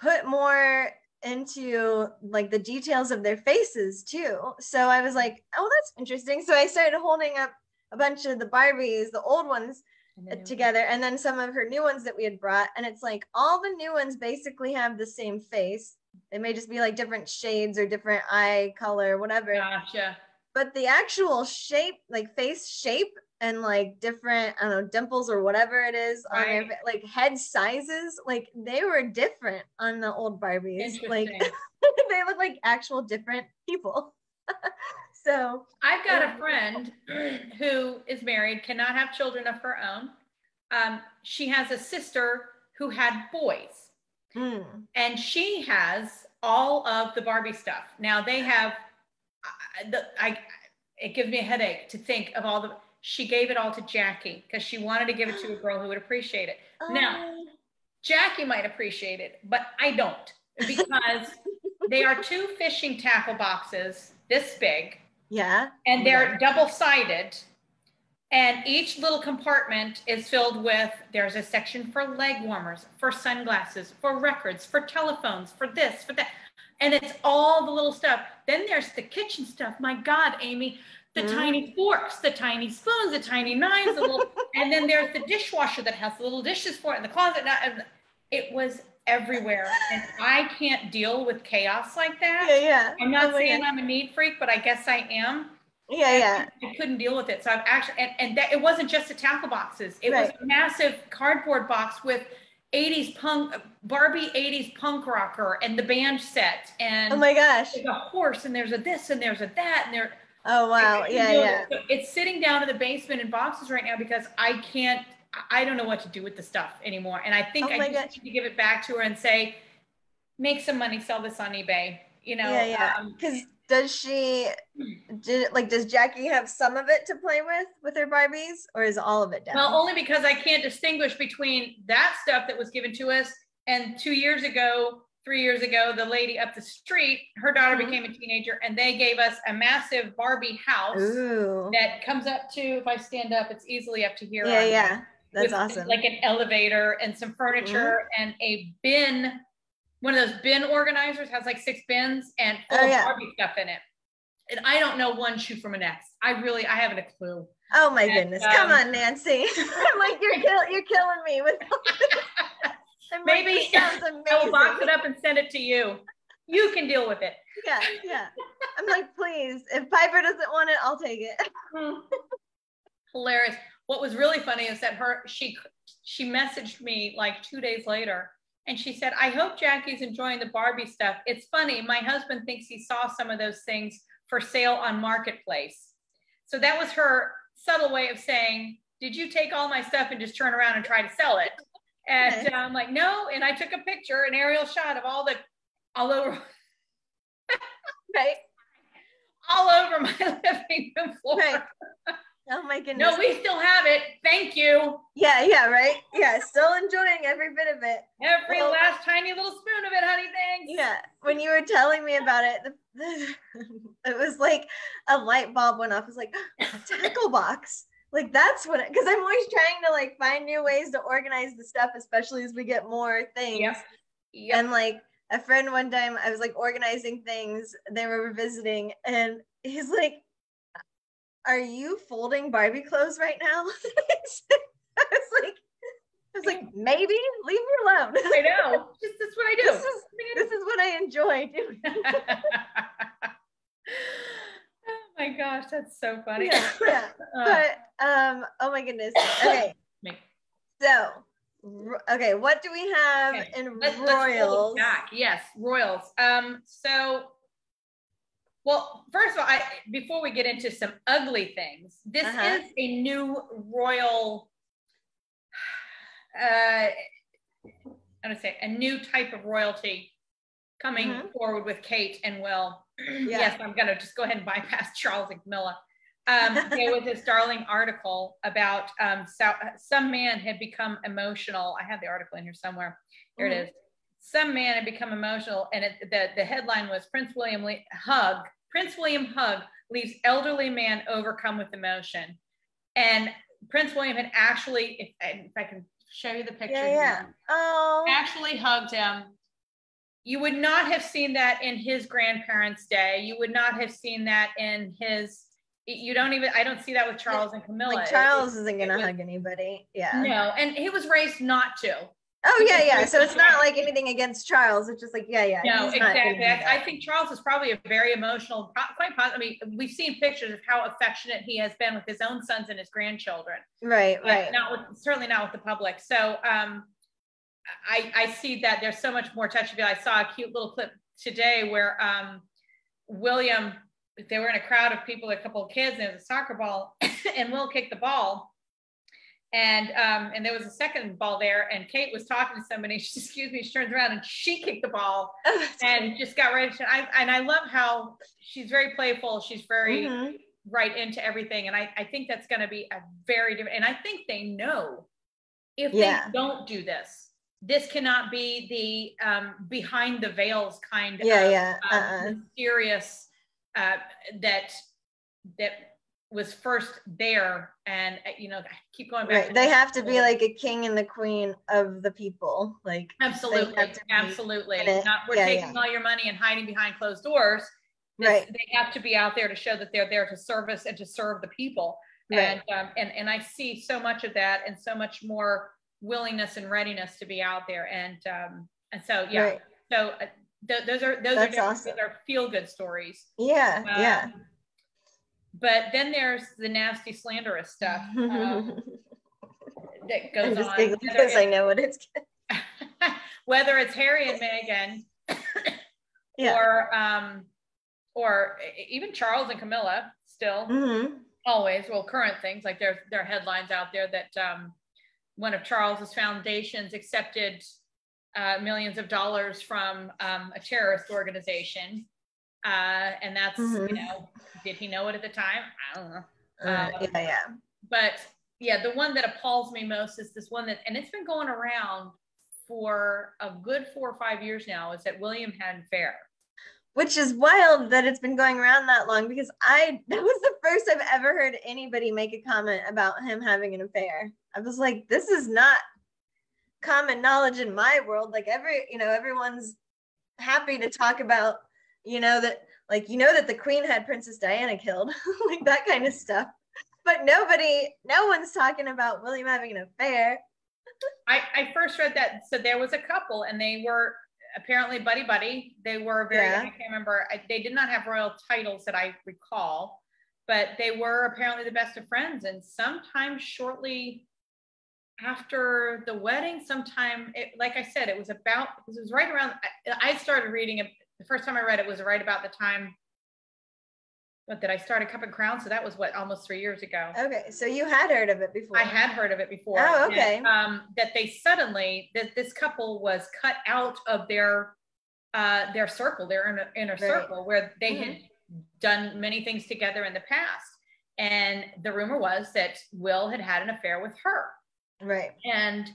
put more into like the details of their faces too. So I was like, oh, that's interesting. So I started holding up a bunch of the Barbies, the old ones Uh, together, and then some of her new ones that we had brought. And it's like all the new ones basically have the same face. they may just be like different shades or different eye color, whatever. Gotcha. But the actual shape, like face shape and like different, I don't know, dimples or whatever it is right. on their like head sizes, like they were different on the old Barbies. Like they look like actual different people. so I've got a friend who is married, cannot have children of her own. Um, she has a sister who had boys Mm. And she has all of the Barbie stuff. Now they have I, the, I it gives me a headache to think of all the she gave it all to Jackie because she wanted to give it to a girl who would appreciate it. Oh. Now, Jackie might appreciate it, but I don't because they are two fishing tackle boxes this big. Yeah. And they're yeah. double sided. And each little compartment is filled with there's a section for leg warmers, for sunglasses, for records, for telephones, for this, for that. And it's all the little stuff. Then there's the kitchen stuff. My God, Amy, the mm. tiny forks, the tiny spoons, the tiny knives, the little, and then there's the dishwasher that has the little dishes for it in the closet. It was everywhere. And I can't deal with chaos like that. Yeah, yeah. I'm not oh, saying I'm a neat freak, but I guess I am yeah, yeah. I, couldn't deal with it. So I've actually, and, and that it wasn't just the tackle boxes. It right. was a massive cardboard box with 80s punk, Barbie 80s punk rocker and the band set. And oh my gosh, there's a horse and there's a this and there's a that and there. Oh wow, yeah, yeah. It. So it's sitting down in the basement in boxes right now because I can't. I don't know what to do with the stuff anymore. And I think oh I just need to give it back to her and say, make some money, sell this on eBay. You know, yeah, yeah. Because um, does she did like does Jackie have some of it to play with with her Barbies or is all of it down? Well, only because I can't distinguish between that stuff that was given to us and 2 years ago, 3 years ago the lady up the street, her daughter mm-hmm. became a teenager and they gave us a massive Barbie house Ooh. that comes up to if I stand up it's easily up to here. Yeah, yeah. That's awesome. Like an elevator and some furniture mm-hmm. and a bin one of those bin organizers has like six bins and full oh, yeah. of Barbie stuff in it. And I don't know one shoe from an X. I really, I haven't a clue. Oh my and, goodness! Um, Come on, Nancy. I'm like you're kill, you're killing me with. Maybe like, I will box it up and send it to you. You can deal with it. Yeah, yeah. I'm like, please. If Piper doesn't want it, I'll take it. Hilarious. What was really funny is that her she she messaged me like two days later and she said, I hope Jackie's enjoying the Barbie stuff. It's funny, my husband thinks he saw some of those things for sale on Marketplace. So that was her subtle way of saying, Did you take all my stuff and just turn around and try to sell it? And I'm um, like, No. And I took a picture, an aerial shot of all the, all over. right. All over my living room floor. Right. Oh my goodness. No, we still have it. Thank you. Yeah, yeah, right. Yeah, still enjoying every bit of it. Every Well- last tiny little spoon of it, honey. Thanks. Yeah, when you were telling me about it, the, the, it was like a light bulb went off. It was like a tackle box. Like that's what, because I'm always trying to like find new ways to organize the stuff, especially as we get more things. Yep. Yep. And like a friend one time, I was like organizing things. They were visiting, and he's like, "Are you folding Barbie clothes right now?" I was like, "I was like, maybe leave me alone. I know. Just that's what I do. This is this is what I enjoy doing." oh my gosh, that's so funny. Yeah, yeah. Uh, But um, oh my goodness. Okay, so okay, what do we have Okay, in let's, let's royals? back. Yes, royals. Um, so well, first of all, I before we get into some ugly things, this Uh-huh. is a new royal uh I'm gonna say a new type of royalty coming Mhm. forward with Kate and Will. Yeah. Yes, I'm gonna just go ahead and bypass Charles and Camilla. Um, there was this darling article about um, so, some man had become emotional. I have the article in here somewhere. Here Mhm. it is. Some man had become emotional, and it, the the headline was Prince William Le- hug. Prince William hug leaves elderly man overcome with emotion, and Prince William had actually, if, if I can show you the picture, Yeah, here yeah. Oh, actually hugged him. You would not have seen that in his grandparents' day. You would not have seen that in his. You don't even. I don't see that with Charles and Camilla. like Charles isn't gonna hug anybody. Yeah. No, and he was raised not to. Oh yeah, yeah. So it's not like anything against Charles. It's just like yeah, yeah. No, he's not gonna exactly. I, I think Charles is probably a very emotional, quite positive. I mean, we've seen pictures of how affectionate he has been with his own sons and his grandchildren. right, right. Not with certainly not with the public. So um, I I see that there's so much more touch. I saw a cute little clip today where um, William, they were in a crowd of people, a couple of kids, and there was a soccer ball, and Will kicked the ball. And um, and there was a second ball there, and Kate was talking to somebody. She excuse me, she turns around and she kicked the ball and just got ready to. I and I love how she's very playful. She's very Mhm. right into everything. And I, I think that's going to be a very different, and I think they know if Yeah. they don't do this, this cannot be the um, behind the veils kind Yeah, of yeah. um, Uh-uh. mysterious uh, that, that was first there. And, uh, you know, I keep going back. Right. They have to be like a king and the queen of the people. Like Absolutely, be absolutely. Not, we're Yeah, taking yeah. all your money and hiding behind closed doors. This- Right. They have to be out there to show that they're there to service and to serve the people. Right. And um, and and I see so much of that and so much more willingness and readiness to be out there. And um, and so yeah. Right. So uh, th- those are those That's are awesome. those are feel good stories. Yeah, yeah. But then there's the nasty slanderous stuff um, that goes on. whether because I it's- know what it's. whether it's Harry and Meghan Yeah. or um or even Charles and Camilla still hmm always well current things like there there are headlines out there that um one of Charles's foundations accepted uh, millions of dollars from um, a terrorist organization uh, and that's Mhm. you know did he know it at the time I don't know Uh, Um, yeah, yeah. but yeah, the one that appalls me most is this one that, and it's been going around for a good four or five years now, is that William had an affair. Which is wild that it's been going around that long because I that was the first I've ever heard anybody make a comment about him having an affair. I was like, this is not common knowledge in my world. Like every, you know, everyone's happy to talk about, you know, that like you know that the queen had Princess Diana killed, like that kind of stuff. But nobody, no one's talking about William having an affair. I, I first read that, so there was a couple and they were apparently buddy buddy. They were very, Yeah. I can't remember, I, they did not have royal titles that I recall, but they were apparently the best of friends. And sometime shortly after the wedding sometime it, like i said it was about it was right around i, I started reading it the first time i read it was right about the time what did i start a cup and crown so that was what almost three years ago Okay, so you had heard of it before. i had heard of it before Oh, and, okay. um, that they suddenly that this couple was cut out of their uh their circle their inner, inner Right. circle where they Mhm. had done many things together in the past and the rumor was that will had had an affair with her Right. and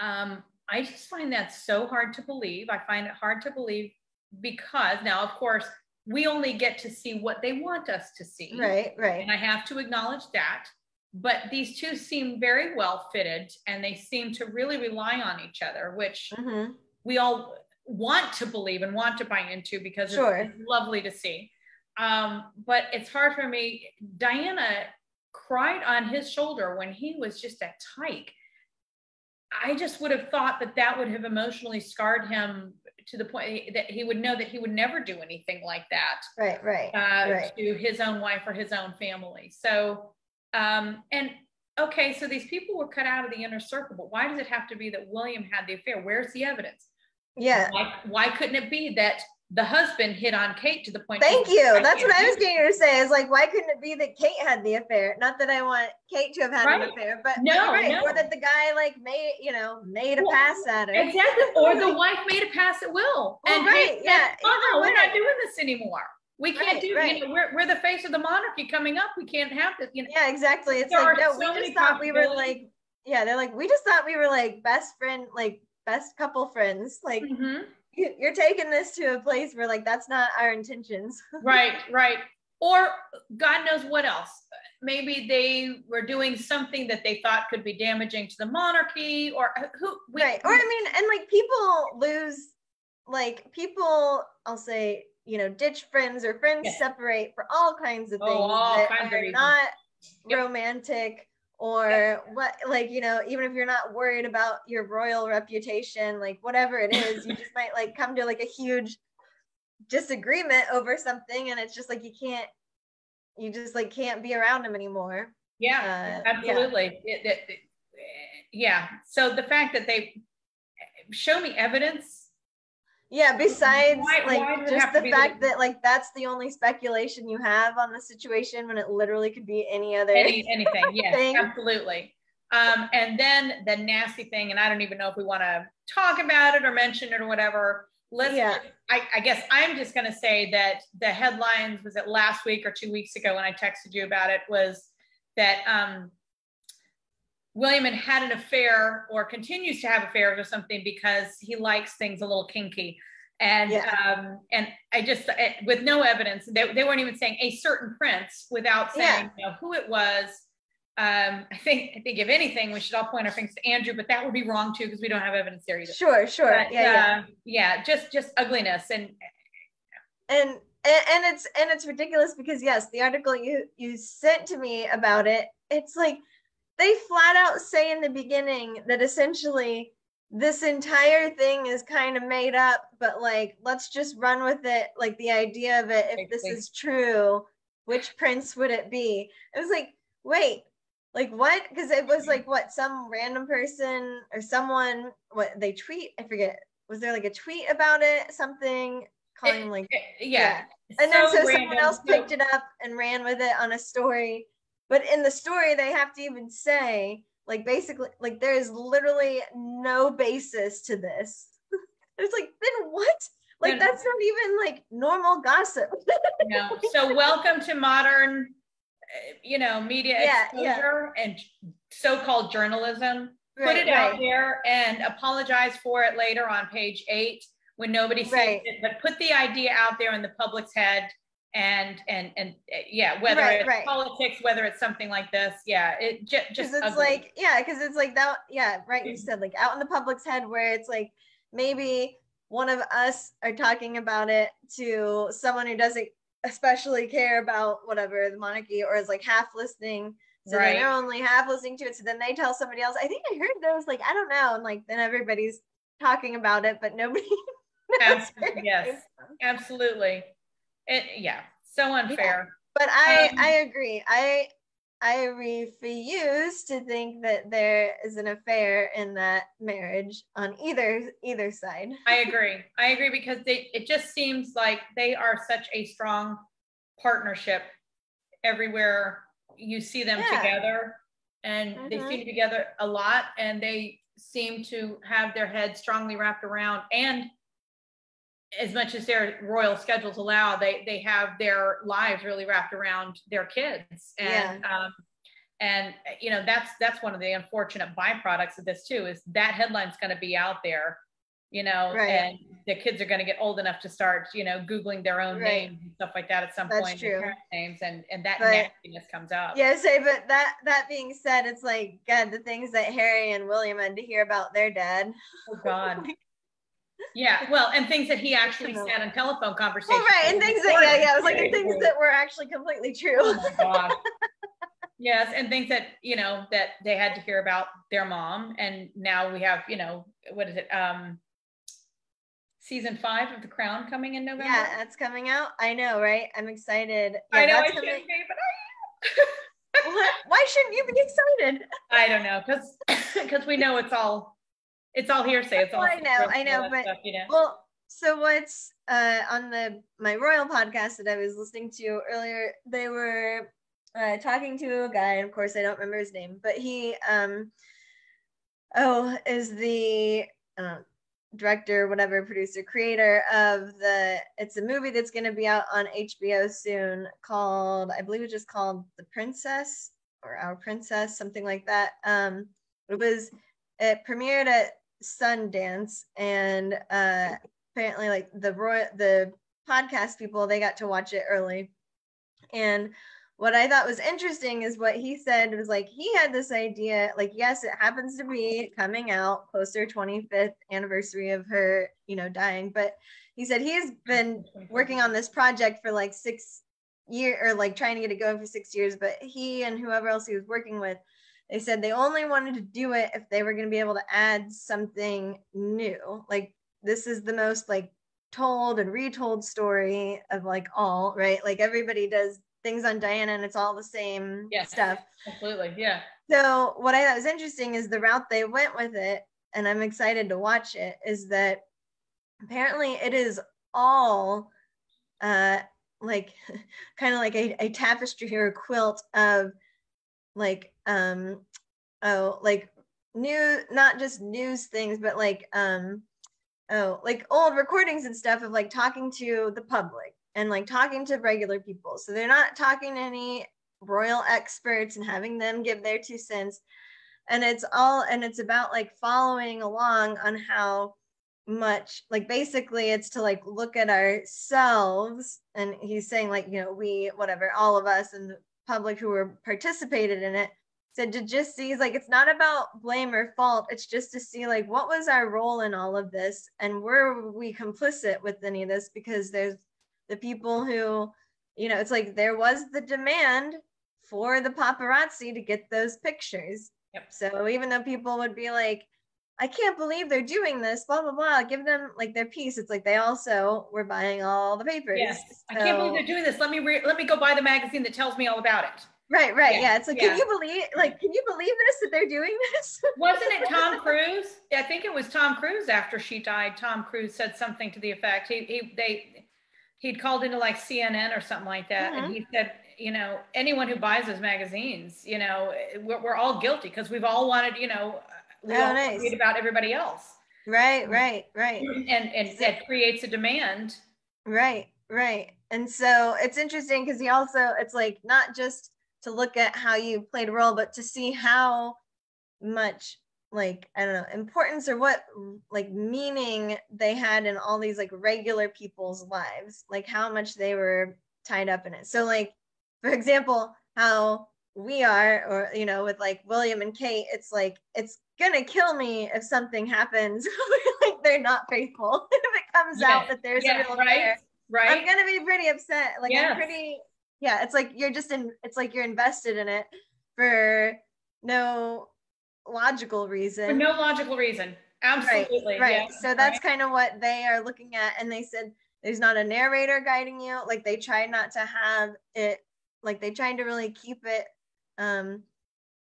um, I just find that so hard to believe. I find it hard to believe because now, of course, we only get to see what they want us to see. Right. Right. And I have to acknowledge that. But these two seem very well fitted and they seem to really rely on each other, which hmm we all want to believe and want to buy into because it's- Sure. it's, lovely to see. Um, but it's hard for me. Diana cried on his shoulder when he was just a tyke. I just would have thought that that would have emotionally scarred him to the point that he would know that he would never do anything like that Right. Right. uh, Right. to his own wife or his own family. So, um, and okay, so these people were cut out of the inner circle, but why does it have to be that William had the affair? Where's the evidence? Yeah. Why, why couldn't it be that the husband hit on Kate to the point? Thank you. That's what I was getting to say. Is like, why couldn't it be that Kate had the affair? Not that I want Kate to have had an affair, but No, right. no. Or that the guy like made, you know, made a pass at her. Exactly. Or the wife made a pass at Will. Well, and right, said, yeah, "Uh-uh, we're not doing this anymore. We can't Right, do, right. you know, we're, we're the face of the monarchy coming up. We can't have this, you know. Yeah, exactly. It's There like, no, so we just thought we were like, yeah, they're like, we just thought we were like best friend, like best couple friends. Like, Mhm. You- you're taking this to a place where like that's not our intentions. Right, right. Or God knows what else. Maybe they were doing something that they thought could be damaging to the monarchy or who. we- right. Or I mean, and like people lose, like people, I'll say, you know, ditch friends or friends Yeah. separate for all kinds of Oh, things all that kinds are reasons. not Yep. romantic or what like you know even if you're not worried about your royal reputation like whatever it is you just might like come to like a huge disagreement over something and it's just like you can't you just like can't be around him anymore yeah, uh, yeah. absolutely. It- it- it- yeah. So the fact that they show me evidence. Yeah besides Why- why like it just the fact that- that like that's the only speculation you have on the situation when it literally could be any other Any, anything. Yes, Thing. absolutely. Um, and then the nasty thing, and I don't even know if we want to talk about it or mention it or whatever. Let's, Yeah. I, I guess I'm just going to say that the headlines was it last week or two weeks ago when I texted you about it was that um, William had had an affair or continues to have affairs or something because he likes things a little kinky. And Yeah. um, and I just with no evidence, they, they weren't even saying a certain prince without saying you know who it was. Um, I think I think if anything, we should all point our fingers to Andrew, but that would be wrong too because we don't have evidence there either. sure sure But, yeah yeah uh, yeah, just just ugliness and and and and it's and it's ridiculous because yes the article you you sent to me about it it's like they flat out say in the beginning that essentially this entire thing is kind of made up but like let's just run with it like the idea of it if this is true which prince would it be it was like wait like what because it was like what some random person or someone what they tweet i forget was there like a tweet about it something calling like eh, yeah. and then so someone random. else So- picked it up and ran with it on a story. But in the story, they have to even say, like, basically, like, there is literally no basis to this. it's like, then what? Like, that's not even like normal gossip. No. So welcome to modern, uh, you know, media Yeah, yeah. exposure and so-called journalism. Put Right, it out there and apologize for it later on page eight when nobody sees Right. it. But put the idea out there in the public's head and and and uh, yeah, whether Right, it's right. politics, whether it's something like this, yeah, it Because just it's ugly. like, yeah, because it's like that. Yeah, right. You said like out in the public's head where it's like maybe one of us are talking about it to someone who doesn't especially care about whatever the monarchy or is like half listening. So then they're only half listening to it. So then they tell somebody else. I think I heard those like, I don't know. And like then everybody's talking about it, but nobody knows Abs- where it yes. absolutely. It yeah, so unfair. But I Um, I agree. I I refuse to think that there is an affair in that marriage on either either side. I agree. I agree because they it just seems like they are such a strong partnership everywhere you see them Yeah. together and they Mhm. seem to be together a lot and they seem to have their heads strongly wrapped around and as much as their royal schedules allow they they have their lives really wrapped around their kids and um and you know that's that's one of the unfortunate byproducts of this too is that headline's going to be out there you know Right. and the kids are going to get old enough to start you know googling their own Right. names and stuff like that at some That's point true. names and and that But- nastiness comes up Yeah, say, but that that being said, it's like God, the things that Harry and William had to hear about their dad. oh god yeah well and things that he actually said in telephone conversations Well, right, and things that yeah, yeah, it was like the things that were actually completely Oh true. God. Yes, and things that, you know, that they had to hear about their mom. And now we have, you know, what is it? Um season five of The Crown coming in November. Yeah, that's coming out. I know, right? I'm excited. Yeah, I know I coming- be, but What? Why shouldn't you be excited? I, I don't know, because because we know it's all it's all hearsay. It's all I know, I know, but- stuff, you know. Well, so what's uh on the my royal podcast that I was listening to earlier, they were uh talking to a guy, and of course I don't remember his name, but he um oh is the uh, director, whatever, producer, creator of the it's a movie that's gonna be out on HBO soon called I believe it's just called The Princess or Our Princess, something like that. Um it was it premiered at Sundance and uh apparently like the royal the podcast people they got to watch it early. And what i thought was interesting is what he said was like he had this idea like yes it happens to be coming out close to her 25th anniversary of her you know dying but he said he's been working on this project for like six year or like trying to get it going for six years but he and whoever else he was working with they said they only wanted to do it if they were going to be able to add something new like this is the most like told and retold story of like all right like everybody does things on diana and it's all the same Yes. stuff Absolutely. Yeah. so what I thought was interesting is the route they went with it, and I'm excited to watch it, is that apparently it is all uh like kind of like a, a tapestry or a quilt of like um oh like new not just news things but like um oh like old recordings and stuff of like talking to the public and like talking to regular people. So they're not talking to any royal experts and having them give their two cents. And it's all and it's about like following along on how much like basically it's to like look at ourselves. And he's saying like you know we whatever all of us and the public who were participated in it said to just see like it's not about blame or fault it's just to see like what was our role in all of this and were we complicit with any of this because there's the people who you know it's like there was the demand for the paparazzi to get those pictures Yep. so even though people would be like i can't believe they're doing this blah blah blah give them like their piece it's like they also were buying all the papers Yes. I can't believe they're doing this. Let me re- let me go buy the magazine that tells me all about it. Right right Yeah, yeah, it's like yeah. can you believe like can you believe this that they're doing this Wasn't it Tom Cruise? I think it was Tom Cruise after she died. Tom Cruise said something to the effect he he they he'd called into like CNN or something like that, and he mm-hmm. said, you know, anyone who buys those magazines, you know, we're, we're all guilty because we've all wanted, you know, we Oh, all nice. read about everybody else, right right right and and that creates a demand. Right, right. And so it's interesting because he also, it's like not just to look at how you played a role, but to see how much, like, I don't know, importance or what, like, meaning they had in all these, like, regular people's lives, like, how much they were tied up in it. So, like, for example, how we are, or, you know, with like William and Kate, it's like, it's gonna kill me if something happens, like, they're not faithful. if it comes out that there's a real right, affair. I'm gonna be pretty upset. Like Yes. I'm pretty yeah, it's like you're just in it's like you're invested in it for no logical reason. For no logical reason. Absolutely. right. yeah, so that's right. kind of what they are looking at. And they said there's not a narrator guiding you. Like they try not to have it like they trying to really keep it um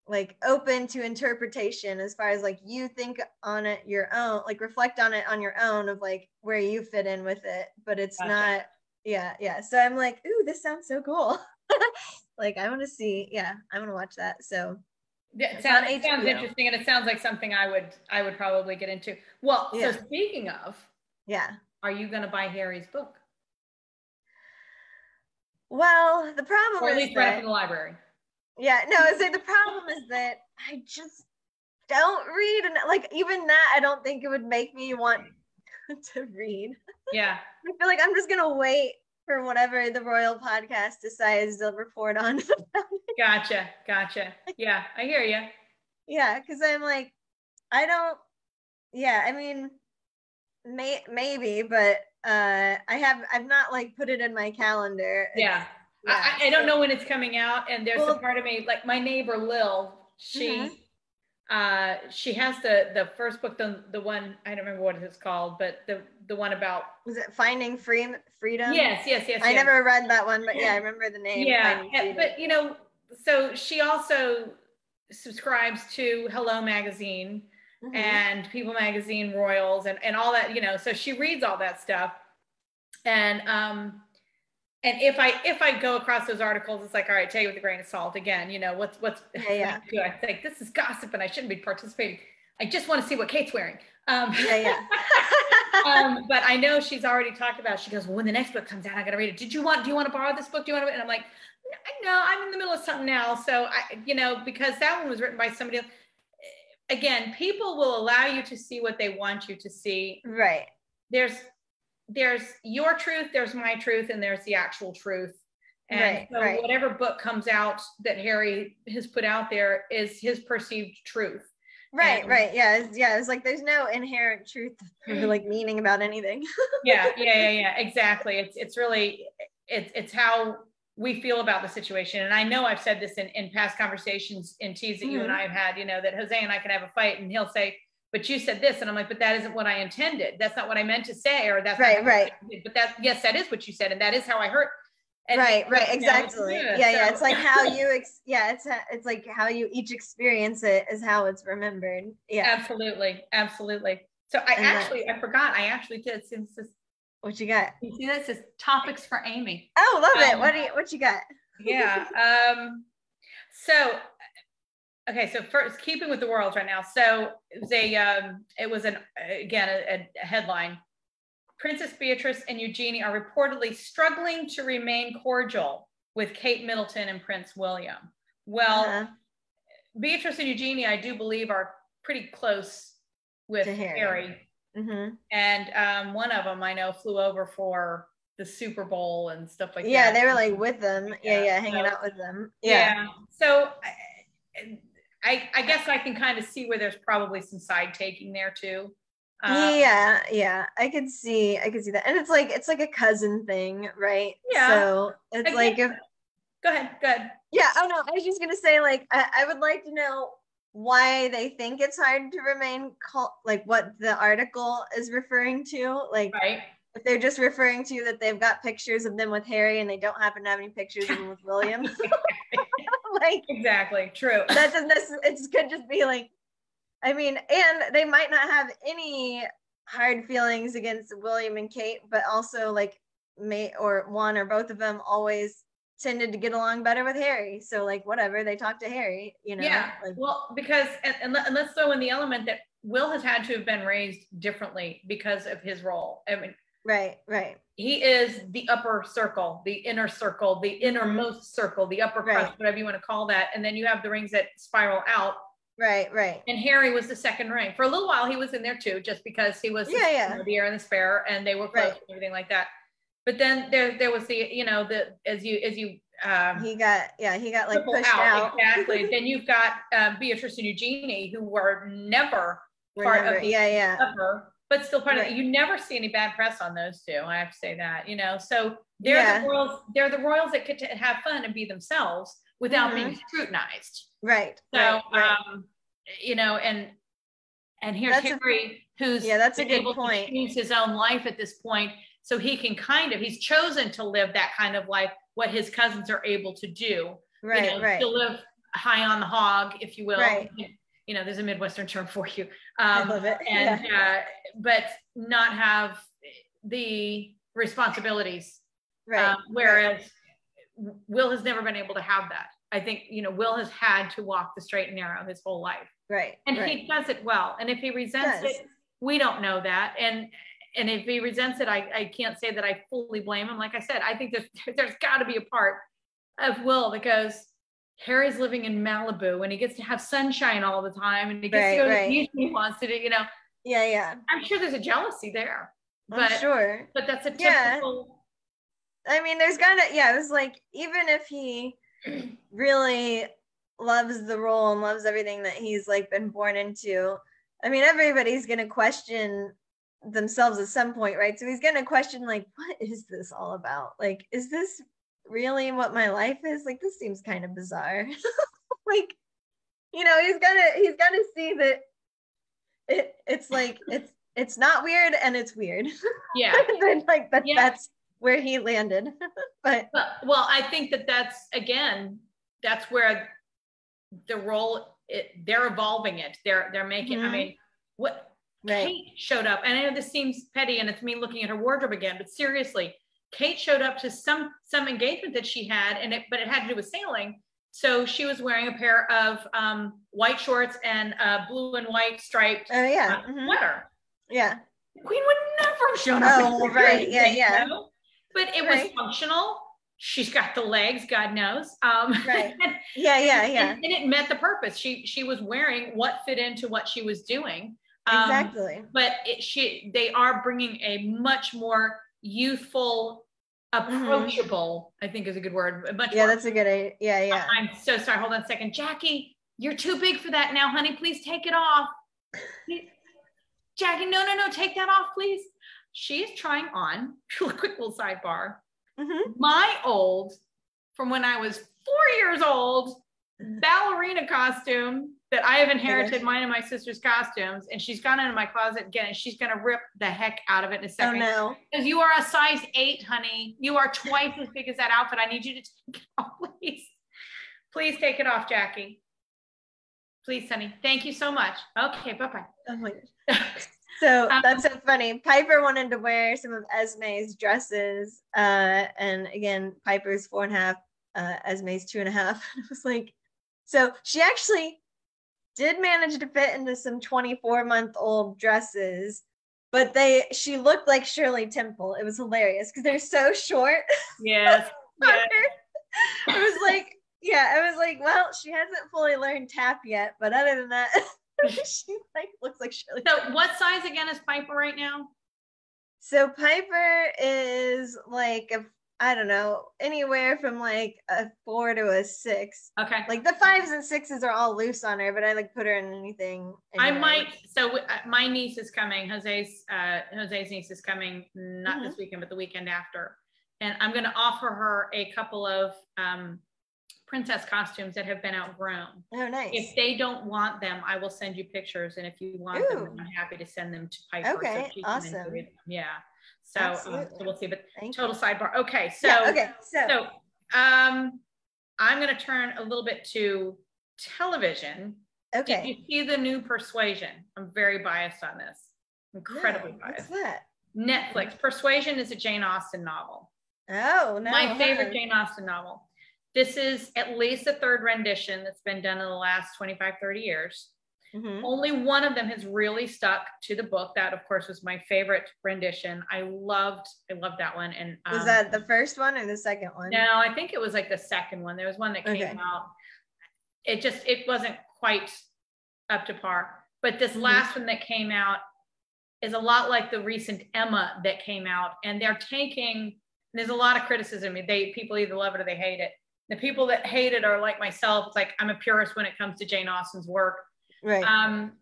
like open to interpretation as far as like you think on it your own like reflect on it on your own of like where you fit in with it but it's Gotcha. not yeah yeah so i'm like ooh this sounds so cool like i want to see yeah i want to watch that so Yeah, It sounds, it sounds interesting, and it sounds like something I would I would probably get into. Well, Yeah. so speaking of, yeah are you going to buy Harry's book, well the problem or at least it that, from the library? yeah no like the problem is that i just don't read and like even that i don't think it would make me want to read Yeah, I feel like I'm just gonna wait for whatever the Royal Podcast decides to report on. gotcha, gotcha. Yeah, I hear you. yeah, because I'm like, I don't. Yeah, I mean, may maybe, but uh, I have I've not like put it in my calendar. Yeah. Yeah, I, I don't know when it's coming out, and there's a part of me, like my neighbor Lil, she, Mhm. Uh, she has the the first book, the the one I don't remember what it's called, but the the one about Was it Finding Free Freedom? yes, yes, yes. I yes. never read that one, but yeah, I remember the name. yeah, eh, but you know, so she also subscribes to Hello Magazine Mhm. and People Magazine Royals and, and all that, you know, so she reads all that stuff. And um and if I if I go across those articles, it's like, all right, take it with a grain of salt again, you know, what's what's Yeah, yeah. I think this is gossip and I shouldn't be participating. I just want to see what Kate's wearing. Um, yeah, yeah. um, but I know she's already talked about. She goes, well, when the next book comes out, I gotta read it. Did you want? Do you want to borrow this book? Do you want to? And I'm like, no, I'm in the middle of something now. So I, you know, because that one was written by somebody else. Again, people will allow you to see what they want you to see. right. There's, there's your truth. There's my truth, and there's the actual truth. And Right, so right. whatever book comes out that Harry has put out there is his perceived truth. Right, And- right. Yeah, it's, yeah. It's like there's no inherent truth or like meaning about anything. yeah yeah yeah yeah exactly it's it's really it's it's how we feel about the situation and i know i've said this in in past conversations in teas that you and Mhm. i have had you know that jose and i can have a fight and he'll say but you said this and i'm like but that isn't what i intended that's not what i meant to say or that's Right, right. but that yes that is what you said and that is how i hurt And- right, right, you know, it's- exactly. Yeah, yeah. so- It's like how you, ex- yeah, it's it's like how you each experience it is how it's remembered. Yeah. absolutely absolutely so i And that- actually i forgot i actually did since this What you got? you see this is topics for amy Oh, love it. Um, What do you, what you got? yeah. Um, so, okay. So first, keeping with the world right now. So it was a, um, it was an again a, a headline. Princess Beatrice and Eugenie are reportedly struggling to remain cordial with Kate Middleton and Prince William. Well, Uh-huh. Beatrice and Eugenie, I do believe, are pretty close with To Harry. Harry. Mhm. And um, one of them I know flew over for the Super Bowl and stuff like Yeah, that. Yeah, they were like with them. Yeah, Yeah, yeah, hanging so- out with them. Yeah. So I, I, guess I can kind of see where there's probably some side taking there too. Um, yeah, yeah. I could see, I could see that, and it's like it's like a cousin thing, right? Yeah. So it's I like if Go ahead. Go ahead. Yeah. Oh no, I was just gonna say like I, I would like to know why they think it's hard to remain call like what the article is referring to. Like Right. if they're just referring to that they've got pictures of them with Harry and they don't happen to have any pictures of them with William. like Exactly. True. that doesn't necessarily it could just be like I mean, and they might not have any hard feelings against William and Kate, but also like may or one or both of them always tended to get along better with Harry. So like whatever, they talk to Harry, you know. yeah. Like, Well, because and, and, let, and let's throw in the element that Will has had to have been raised differently because of his role. I mean, right, right. He is the upper circle, the inner circle, the innermost circle, the upper crust, Right. whatever you want to call that. And then you have the rings that spiral out. Right, right. And Harry was the second ring. For a little while, he was in there too, just because he was the, Yeah, yeah. you know, the heir and the spare, and they were close Right. and everything like that. But then there, there was the, you know, the as you as you um, He got yeah, he got like pushed out. exactly. then you've got um, Beatrice and Eugenie, who were never part of the yeah, yeah. ever, but still part of Right. it. You never see any bad press on those two. I have to say that, you know. So they're Yeah. the royals. They're the royals that get to have fun and be themselves without being Mm-hmm. scrutinized. Right. So, right, right. um, you know, and and here's That's a- who's Yeah, that's a good able point. to choose his own life at this point, so he can kind of he's chosen to live that kind of life. What his cousins are able to do, right, you know, right. to live high on the hog, if you will. Right. You know, there's a Midwestern term for you. I Um, love it. and Yeah. uh, but not have the responsibilities. right. Um, whereas Will has never been able to have that. I think you know Will has had to walk the straight and narrow his whole life, right. and right. he does it well. And if he resents it, we don't know that. And and if he resents it, I, I can't say that I fully blame him. Like I said, I think there's there's got to be a part of Will because Harry's living in Malibu and he gets to have sunshine all the time and he gets Right, to go to the beach when he wants to do. You know, yeah, yeah. I'm sure there's a jealousy there, I'm but sure. but that's a Yeah. typical. I mean, there's gotta, yeah, it was like, even if he really loves the role and loves everything that he's like been born into, I mean, everybody's gonna question themselves at some point, right? So he's gonna question, like, what is this all about? Like, is this really what my life is? Like, this seems kind of bizarre. like, you know, he's gonna, he's gonna see that it, it's like, it's, it's not weird and it's weird. Yeah. then like that, Yeah. that's where he landed. but Well, well, I think that that's again, that's where the role it, they're evolving it. They're they're making. I Mhm. mean, what right, Kate showed up, and I know this seems petty, and it's me looking at her wardrobe again, but seriously, Kate showed up to some some engagement that she had, and it but it had to do with sailing. So she was wearing a pair of um, white shorts and a blue and white striped oh yeah, uh, mhm, sweater. yeah, Queen would never have shown up. Oh, right, yeah, yeah. But it was functional. She's got the legs, God knows. Um, Right. and, yeah, yeah, yeah, and it met the purpose. She she was wearing what fit into what she was doing. Um, exactly. But it, she they are bringing a much more youthful, approachable. I think is a good word. Much Mm-hmm. Yeah, more that's a good idea. Yeah, yeah. I'm so sorry. Hold on a second. Jackie, you're too big for that now, honey. Please take it off. Jackie, no, no, no. Take that off, please. she's trying on, quick little sidebar, Mhm. my old, from when I was four years old, ballerina costume that I have inherited mine and my sister's costumes. And she's gone into my closet again and she's going to rip the heck out of it in a second. Oh no. Because you are a size eight, honey. You are twice as big as that outfit. I need you to take it off, please. Please take it off, Jackie. Please, honey. Thank you so much. Okay, bye bye. Oh my gosh. So Um, that's so funny. Piper wanted to wear some of Esme's dresses. Uh, and again, Piper's four and a half, uh, Esme's two and a half. I was like, so she actually did manage to fit into some 24 month old dresses, but they she looked like Shirley Temple. It was hilarious because they're so short. Yes. It was like, yeah, I was like, well, she hasn't fully learned tap yet, but other than that, she like looks like Shirley. So, what size again is Piper right now? So Piper is like a I don't know, anywhere from like a four to a six. Okay. Like the fives and sixes are all loose on her, but I like put her in anything. I might. So uh, my niece is coming. Jose's uh, Jose's niece is coming. Not Mm-hmm. this weekend, but the weekend after. And I'm going to offer her a couple of um, princess costumes that have been outgrown. Oh, nice. If they don't want them, I will send you pictures. And if you want them, I'm happy to send them to Piper. so Okay, she can awesome. them. Yeah. So, um, so we'll see. But Thank you. total sidebar. Okay. So, yeah, okay. So, so um, I'm going to turn a little bit to television. Did okay. you see the new Persuasion? I'm very biased on this. Incredibly what's biased. that? Netflix. Persuasion is a Jane Austen novel. Oh no. My favorite. Jane Austen novel. This is at least the third rendition that's been done in the last 25, 30 years. Mhm. Only one of them has really stuck to the book. That, of course, was my favorite rendition. I loved, I loved that one. And Was um, that the first one or the second one? no, I think it was like the second one. There was one that came Okay. out. It just it wasn't quite up to par. But this Mhm. last one that came out is a lot like the recent Emma that came out, and they're taking. There's a lot of criticism. They people either love it or they hate it. The people that hate it are like myself. It's like I'm a purist when it comes to Jane Austen's work. Right. Um,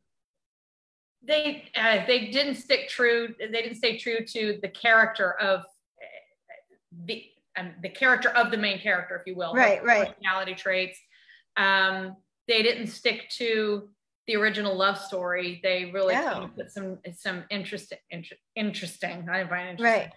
they uh, they didn't stick true. They didn't stay true to the character of the um, the character of the main character, if you will. Right, right. Personality traits. Um, they didn't stick to the original love story. They really Oh. put some some interesting inter- interesting. I find interesting. Right.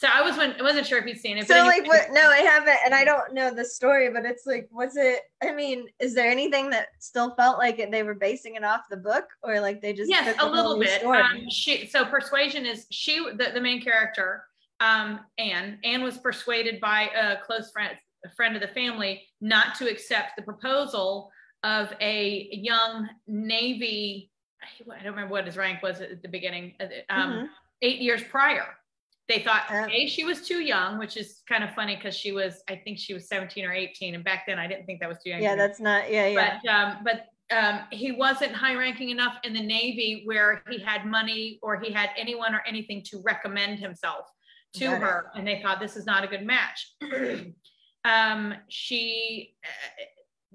So I was when I wasn't sure if you'd seen it. So but like what no, I haven't and I don't know the story, but it's like was it I mean, is there anything that still felt like it, they were basing it off the book or like they just yes a little bit um, she so persuasion is she the, the main character um anne anne was persuaded by a close friend a friend of the family not to accept the proposal of a young navy i don't remember what his rank was at the beginning uh, um Mhm. eight years prior they thought Oh. a she was too young which is kind of funny because she was i think she was 17 or 18 and back then i didn't think that was too young yeah, that's not yeah, yeah. but um, but um, he wasn't high ranking enough in the Navy where he had money or he had anyone or anything to recommend himself to Got it. her, and they thought this is not a good match. um, she, uh,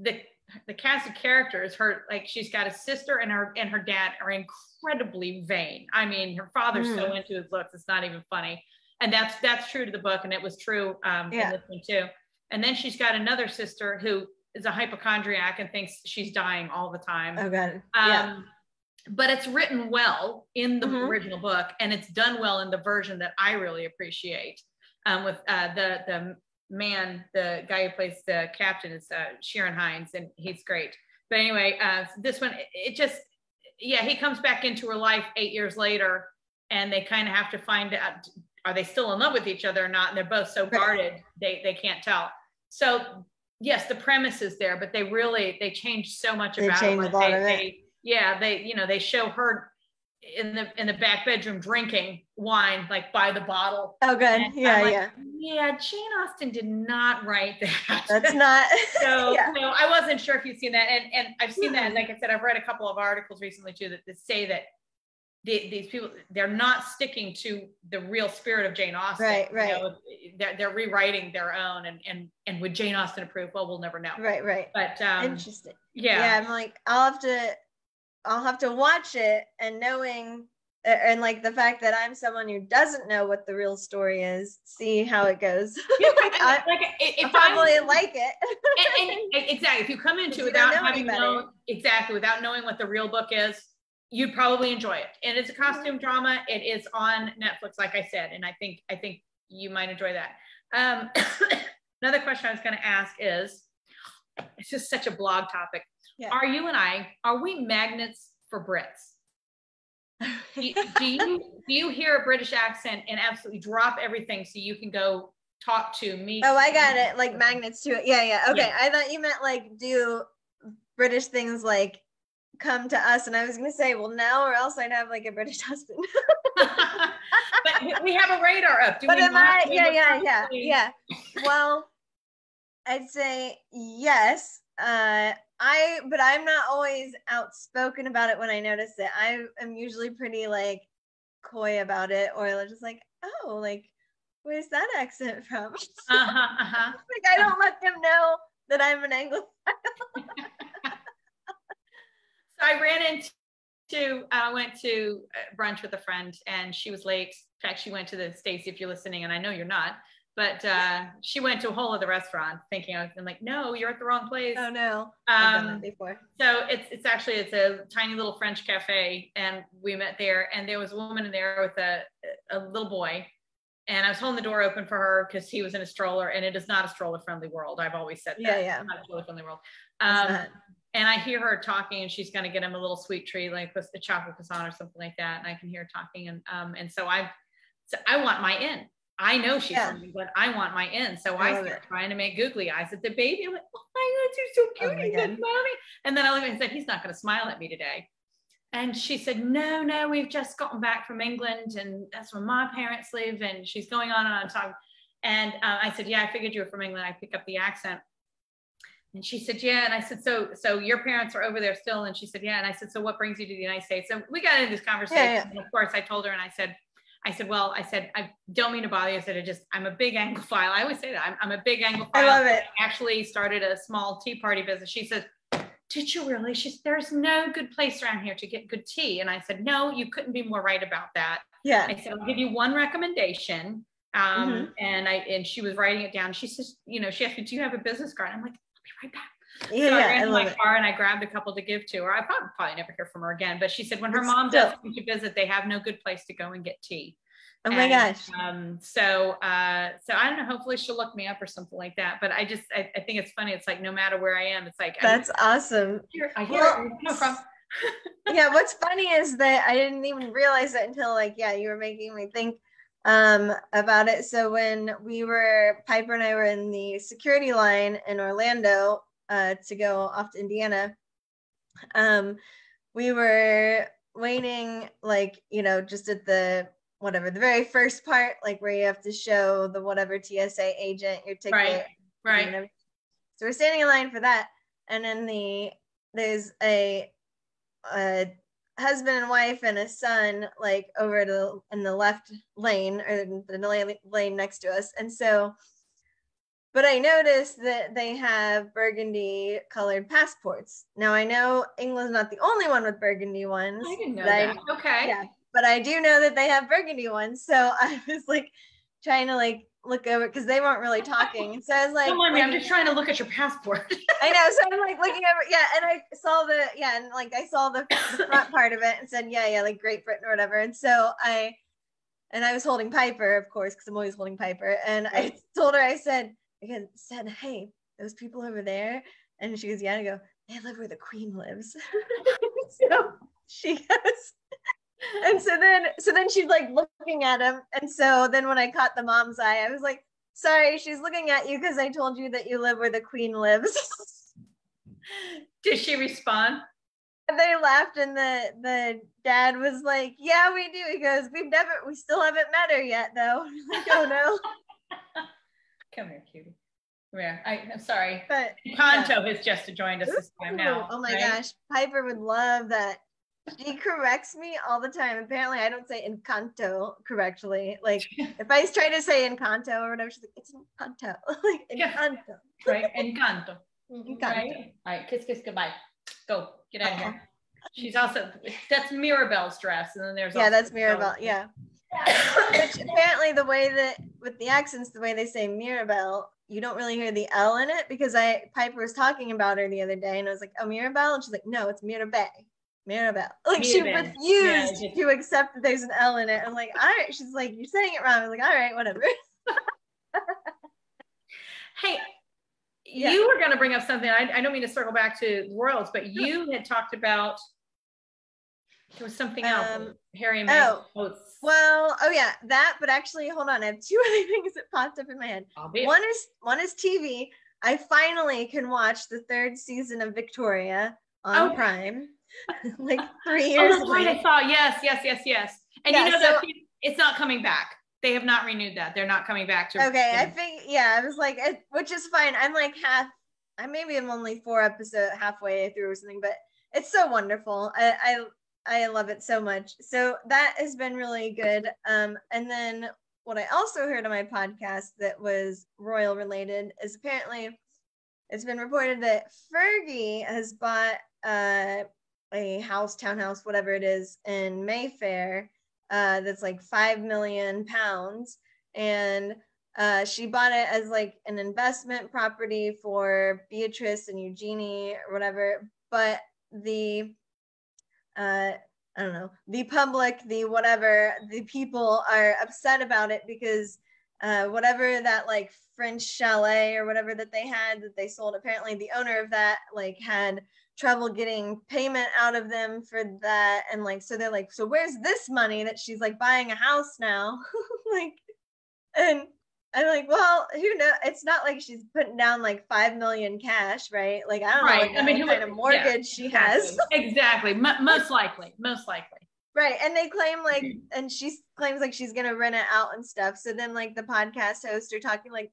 the the cast of characters, her like she's got a sister and her and her dad are incredibly vain. I mean, her father's so Mm. into his looks, it's not even funny. And that's that's true to the book, and it was true um, Yeah. in this one too. And then she's got another sister who is a hypochondriac and thinks she's dying all the time. oh god. Um, yeah. But it's written well in the Mhm. original book, and it's done well in the version that I really appreciate. Um, with uh, the the man, the guy who plays the captain is uh, Ciarán Hinds, and he's great. But anyway, uh, this one it, just yeah, he comes back into her life eight years later, and they kind of have to find out are they still in love with each other or not, and they're both so guarded they they can't tell. So yes, the premise is there, but they really they change so much They about it. a lot They- of it. they- yeah, they you know they show her in the in the back bedroom drinking wine like by the bottle. Oh good. And Yeah, like, yeah. Yeah, Jane Austen did not write that. That's not so, yeah. so I wasn't sure if you've seen that, and and I've seen that. Yeah. And like I said, I've read a couple of articles recently too that, that say that the, these people they're not sticking to the real spirit of Jane Austen. Right, You right. know, they're they're rewriting their own, and and and would Jane Austen approve? Well, we'll never know. right, right. But um, Interesting. yeah, yeah i'm like i'll have to i'll have to watch it and knowing and like the fact that i'm someone who doesn't know what the real story is see how it goes. Yeah, I- like if i'll if I'm- probably like it. And, and- exactly if you come into you without know having known exactly without knowing what the real book is you'd probably enjoy it. And it's a costume drama it is on netflix like i said and i think i think you might enjoy that. Um, another question i was going to ask is it's just such a blog topic Yeah. are you and i are we magnets for brits do you, do you do you hear a british accent and absolutely drop everything so you can go talk to me oh i got it like magnets to it yeah yeah okay Yeah. i thought you meant like do british things like come to us and i was gonna say well now or else i'd have like a british husband but we have a radar up. Do but we am? I? Yeah, yeah, yeah, yeah. Well, I'd say yes. Uh, I, but I'm not always outspoken about it when I notice it. I am usually pretty like coy about it, or just like, oh, like, where's that accent from? Uh-huh, uh-huh. like, I don't let them know that I'm an Anglo. So I ran into, I went to uh, brunch with a friend and she was late. In fact, she went to the Stacy, if you're listening, and I know you're not, but uh, she went to a whole other restaurant thinking I was I'm like, no, you're at the wrong place. Oh no, I've done Um, that before. so it's it's actually it's a tiny little French cafe, and we met there, and there was a woman in there with a a little boy, and I was holding the door open for her because he was in a stroller, and it is not a stroller friendly world. I've always said that. Yeah, yeah. It's not a stroller friendly world. Um, and I hear her talking, and she's going to get him a little sweet treat, like the chocolate croissant or something like that. And I can hear her talking, and um, and so I, so I want my in. I know she's Yeah. from England. I want my in. So I I, start it. trying to make googly eyes at the baby. I'm like, oh my God, you're so cute. Oh He's mommy. And then I looked at him and said, he's not going to smile at me today. And she said, no, no, we've just gotten back from England and that's where my parents live. And she's going on and on talking. And uh, I said, yeah, I figured you were from England. I pick up the accent. And she said, yeah. And I said, so, so your parents are over there still? And she said, yeah. And I said, so what brings you to the United States? So we got into this conversation. yeah. And of course I told her and I said, I said, well, I said, I don't mean to bother you. I said, I just, I'm a big Anglophile. I always say that I'm, I'm a big Anglophile. I love it. I Actually started a small tea party business. She says, did you really? She said, there's no good place around here to get good tea. And I said, no, you couldn't be more right about that. Yeah. I said, I'll give you one recommendation. Um, Mhm. and I, and she was writing it down. She says, you know, she asked me, do you have a business card? I'm like, I'll be right back. Yeah, so I ran I to my it. car and I grabbed a couple to give to her. I probably, probably never hear from her again, but she said when her But mom does still. come to visit, they have no good place to go and get tea. Oh my And, gosh. Um, so, uh, so I don't know. Hopefully, she'll look me up or something like that. But I just, I, I think it's funny. It's like no matter where I am, it's like I That's awesome. hear, I hear Well, where you're coming from. yeah, what's funny is that I didn't even realize it until like, yeah, you were making me think um about it. So when we were Piper and I were in the security line in Orlando uh to go off to Indiana, um we were waiting like, you know, just at the whatever, the very first part, like where you have to show the whatever TSA agent your ticket. Right, right. everything. So we're standing in line for that, and then the there's a, a husband and wife and a son like over to in the left lane or in the lane next to us, and so. But I noticed that they have burgundy colored passports. Now I know England's not the only one with burgundy ones. I didn't know but I- that. Okay. yeah, but I do know that they have burgundy ones. So I was like trying to like look over because they weren't really talking. And so I was like, Don't mind me. I'm just trying to look at your passport. I know. So I'm like looking over, yeah, and I saw the yeah, and like I saw the, the front part of it and said, yeah, yeah, like Great Britain or whatever. And so I and I was holding Piper, of course, because I'm always holding Piper. And I told her, I said, I said, hey, those people over there. And she goes, yeah. And I go, they live where the queen lives. so she goes, and so then, so then she's like looking at him. And so then when I caught the mom's eye, I was like, sorry, she's looking at you because I told you that you live where the queen lives. Did she respond? And they laughed, and the the dad was like, "Yeah, we do." He goes, "We've never, we still haven't met her yet, though." I'm like, oh no, Come here, cutie. Come here. I, I'm sorry. but Kanto has just joined us this time now. oh my right? gosh, Piper would love that. She corrects me all the time. Apparently, I don't say Encanto correctly. Like if I try to say Encanto or whatever, she's like, "It's Encanto." like Yeah. Encanto. Right? Encanto. Encanto. Mm-hmm, right? All right, kiss, kiss, goodbye. Go, get out of here. Uh-huh. She's also, that's Mirabel's dress. And then there's Yeah, that's Mirabel. Yeah. Which apparently the way that with the accents, the way they say Mirabel, you don't really hear the L in it because I Piper was talking about her the other day and I was like, oh Mirabel, and she's like, no, it's Mirabel. Mirabel. Like she refused Yeah, to accept that there's an L in it. I'm like, all right. She's like, you're saying it wrong. I was like, all right, whatever. Hey, Yeah. you were going to bring up something. I, I don't mean to circle back to worlds, but you had talked about there was something else. Um, Harry and Meghan. Oh, Well, oh yeah, that. But actually, hold on. I have two other things that popped up in my head. Oh, one is one is TV. I finally can watch the third season of Victoria on Oh. Prime. like three oh, years that's right. I saw. Yes, yes, yes, yes. And Yeah, you know so- that it's not coming back. They have not renewed that. They're not coming back to. Okay, I think yeah, I was like, it, which is fine. I'm like half. I maybe I'm only four episode halfway through or something, but it's so wonderful. I I I love it so much. So that has been really good. Um, and then what I also heard on my podcast that was royal related is apparently it's been reported that Fergie has bought uh, a house, townhouse, whatever it is, in Mayfair uh, that's like five million pounds, and uh, she bought it as like an investment property for Beatrice and Eugenie or whatever. But the uh, I don't know, the public, the whatever, the people are upset about it because uh, whatever that like French chalet or whatever that they had that they sold, apparently the owner of that like had trouble getting payment out of them for that. And like, so they're like, so where's this money that she's like buying a house now? like, and I'm like, well, who knows? It's not like she's putting down like five million cash, right? Like, I don't Right. know I what mean, who kind of mortgage she has. Exactly. exactly. Most likely. Most likely. Right. And they claim like, mm-hmm. and she claims like she's going to rent it out and stuff. So then, like, the podcast hosts are talking like,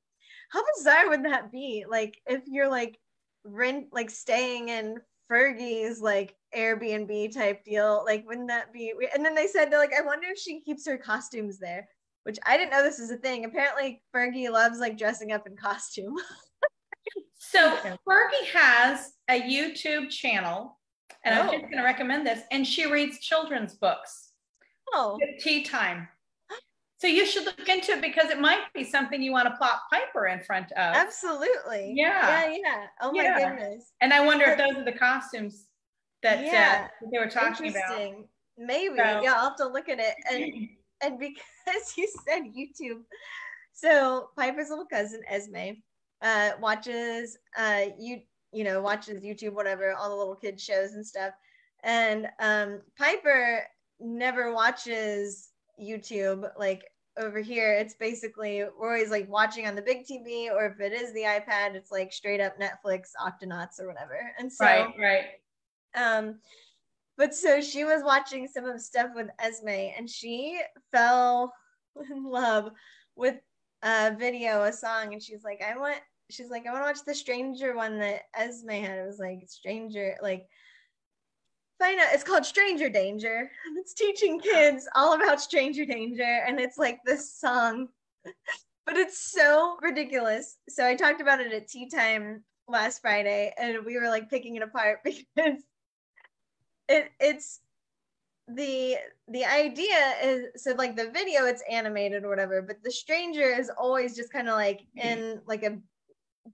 how bizarre would that be? Like, if you're like rent, like staying in Fergie's like Airbnb type deal, like, wouldn't that be? And then they said, they're like, I wonder if she keeps her costumes there, which I didn't know this is a thing. Apparently, Fergie loves like dressing up in costume. So. Fergie has a YouTube channel, and I'm Oh. just going to recommend this. And she reads children's books oh, tea time. So you should look into it because it might be something you want to plop Piper in front of. absolutely. Yeah. Yeah. Yeah. Oh my Yeah. goodness. And I wonder if those are the costumes that, uh, Yeah. that they were talking about. Maybe. So- Yeah, I'll have to look at it. And and because you said YouTube, so Piper's little cousin Esme uh, watches uh, you you know watches YouTube, whatever, all the little kid shows and stuff. And um, Piper never watches YouTube like over here. It's basically we're always like watching on the big TV, or if it is the iPad, it's like straight up Netflix, Octonauts, or whatever. And so right, right. Um, but so she was watching some of stuff with Esme, and she fell in love with a video, a song, and she's like, I want. She's like, I want to watch the Stranger one that Esme had. It was like Stranger, like find out it's called stranger danger it's teaching kids all about stranger danger and it's like this song but it's so ridiculous so i talked about it at tea time last friday and we were like picking it apart because it it's the the idea is so like the video it's animated or whatever but the stranger is always just kind of like in like a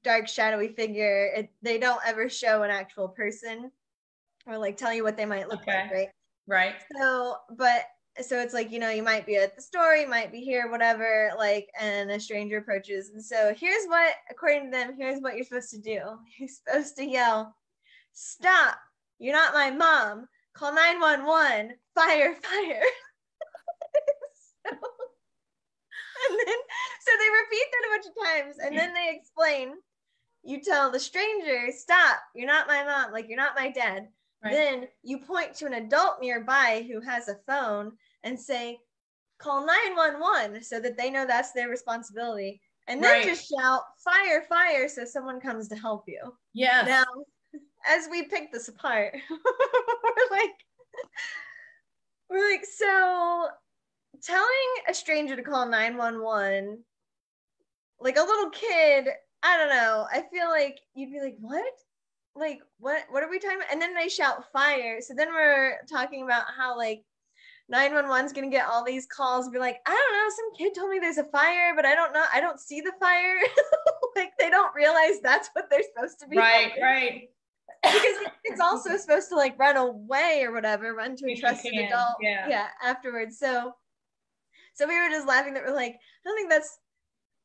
dark shadowy figure. It, they don't ever show an actual person or like tell you what they might look Okay. like right? Right. so but so it's like you know you might be at the store you might be here whatever like and a stranger approaches. And so here's what according to them here's what you're supposed to do. You're supposed to yell stop you're not my mom call 911 fire fire so, and then so they repeat that a bunch of times and then they explain you tell the stranger stop you're not my mom like you're not my dad Right. then you point to an adult nearby who has a phone and say, call 911 so that they know that's their responsibility. And then Right. just shout, fire, fire, so someone comes to help you. Yeah. Now, as we pick this apart, we're like, we're like, so telling a stranger to call 911, like a little kid, I don't know. I feel like you'd be like, what? Like, what? What are we talking about? And then they shout fire. So then we're talking about how like 911's gonna get all these calls and be like, I don't know, some kid told me there's a fire, but I don't know, I don't see the fire. like they don't realize that's what they're supposed to be. right, doing right. Because it's also supposed to like run away or whatever, run to a If trusted adult. yeah. afterwards. So so we were just laughing that we're like, I don't think that's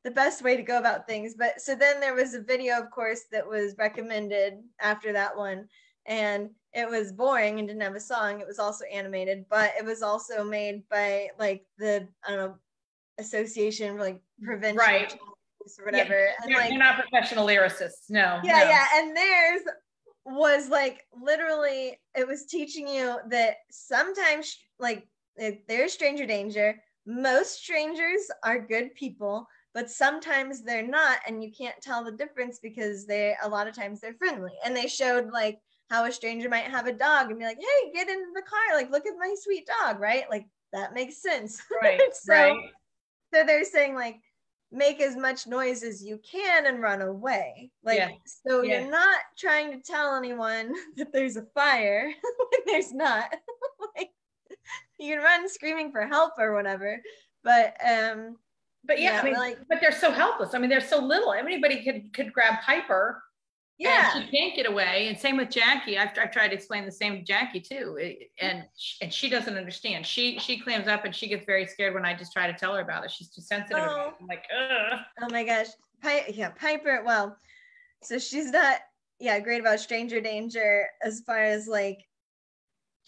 the best way to go about things. But so then there was a video, of course, that was recommended after that one. And it was boring and didn't have a song. It was also animated, but it was also made by like the I don't know association for like prevention Right. or whatever. and They're, like they're not professional lyricists. No. yeah, no. yeah. And theirs was like literally, it was teaching you that sometimes, like, if there's stranger danger. Most strangers are good people, but sometimes they're not, and you can't tell the difference because they a lot of times they're friendly. And they showed like how a stranger might have a dog and be like, "Hey, get into the car! Like, look at my sweet dog!" Right? Like that makes sense. Right, So- right. so they're saying like make as much noise as you can and run away like Yeah, so yeah. you're not trying to tell anyone that there's a fire when there's not like you can run screaming for help or whatever but um But yeah, Yeah, I mean, like- but they're so helpless. I mean, they're so little. Anybody could could grab Piper yeah and she can't get away. And same with Jackie. I've, I've tried to explain the same to Jackie too. It- and and she doesn't understand. She she clams up and she gets very scared when I just try to tell her about it. She's too sensitive. Oh. I'm like, ugh. oh my gosh Pi- yeah piper well so she's not yeah great about stranger danger as far as like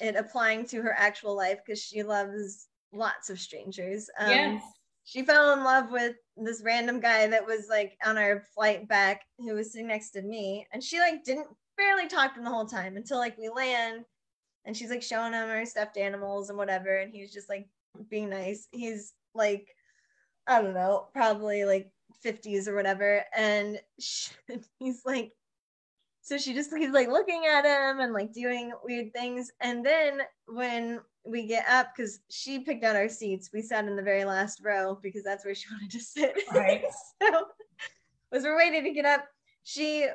it applying to her actual life because she loves lots of strangers um, yes. she fell in love with this random guy that was like on our flight back who was sitting next to me and she like didn't barely talk to him the whole time until like we land and she's like showing him her stuffed animals and whatever and he was just like being nice. He's like i don't know probably like 50s or whatever and she, he's like so she just he's like looking at him and like doing weird things and then when we get up because she picked out our seats. We sat in the very last row because that's where she wanted to sit. Right. so as we're waiting to get up. She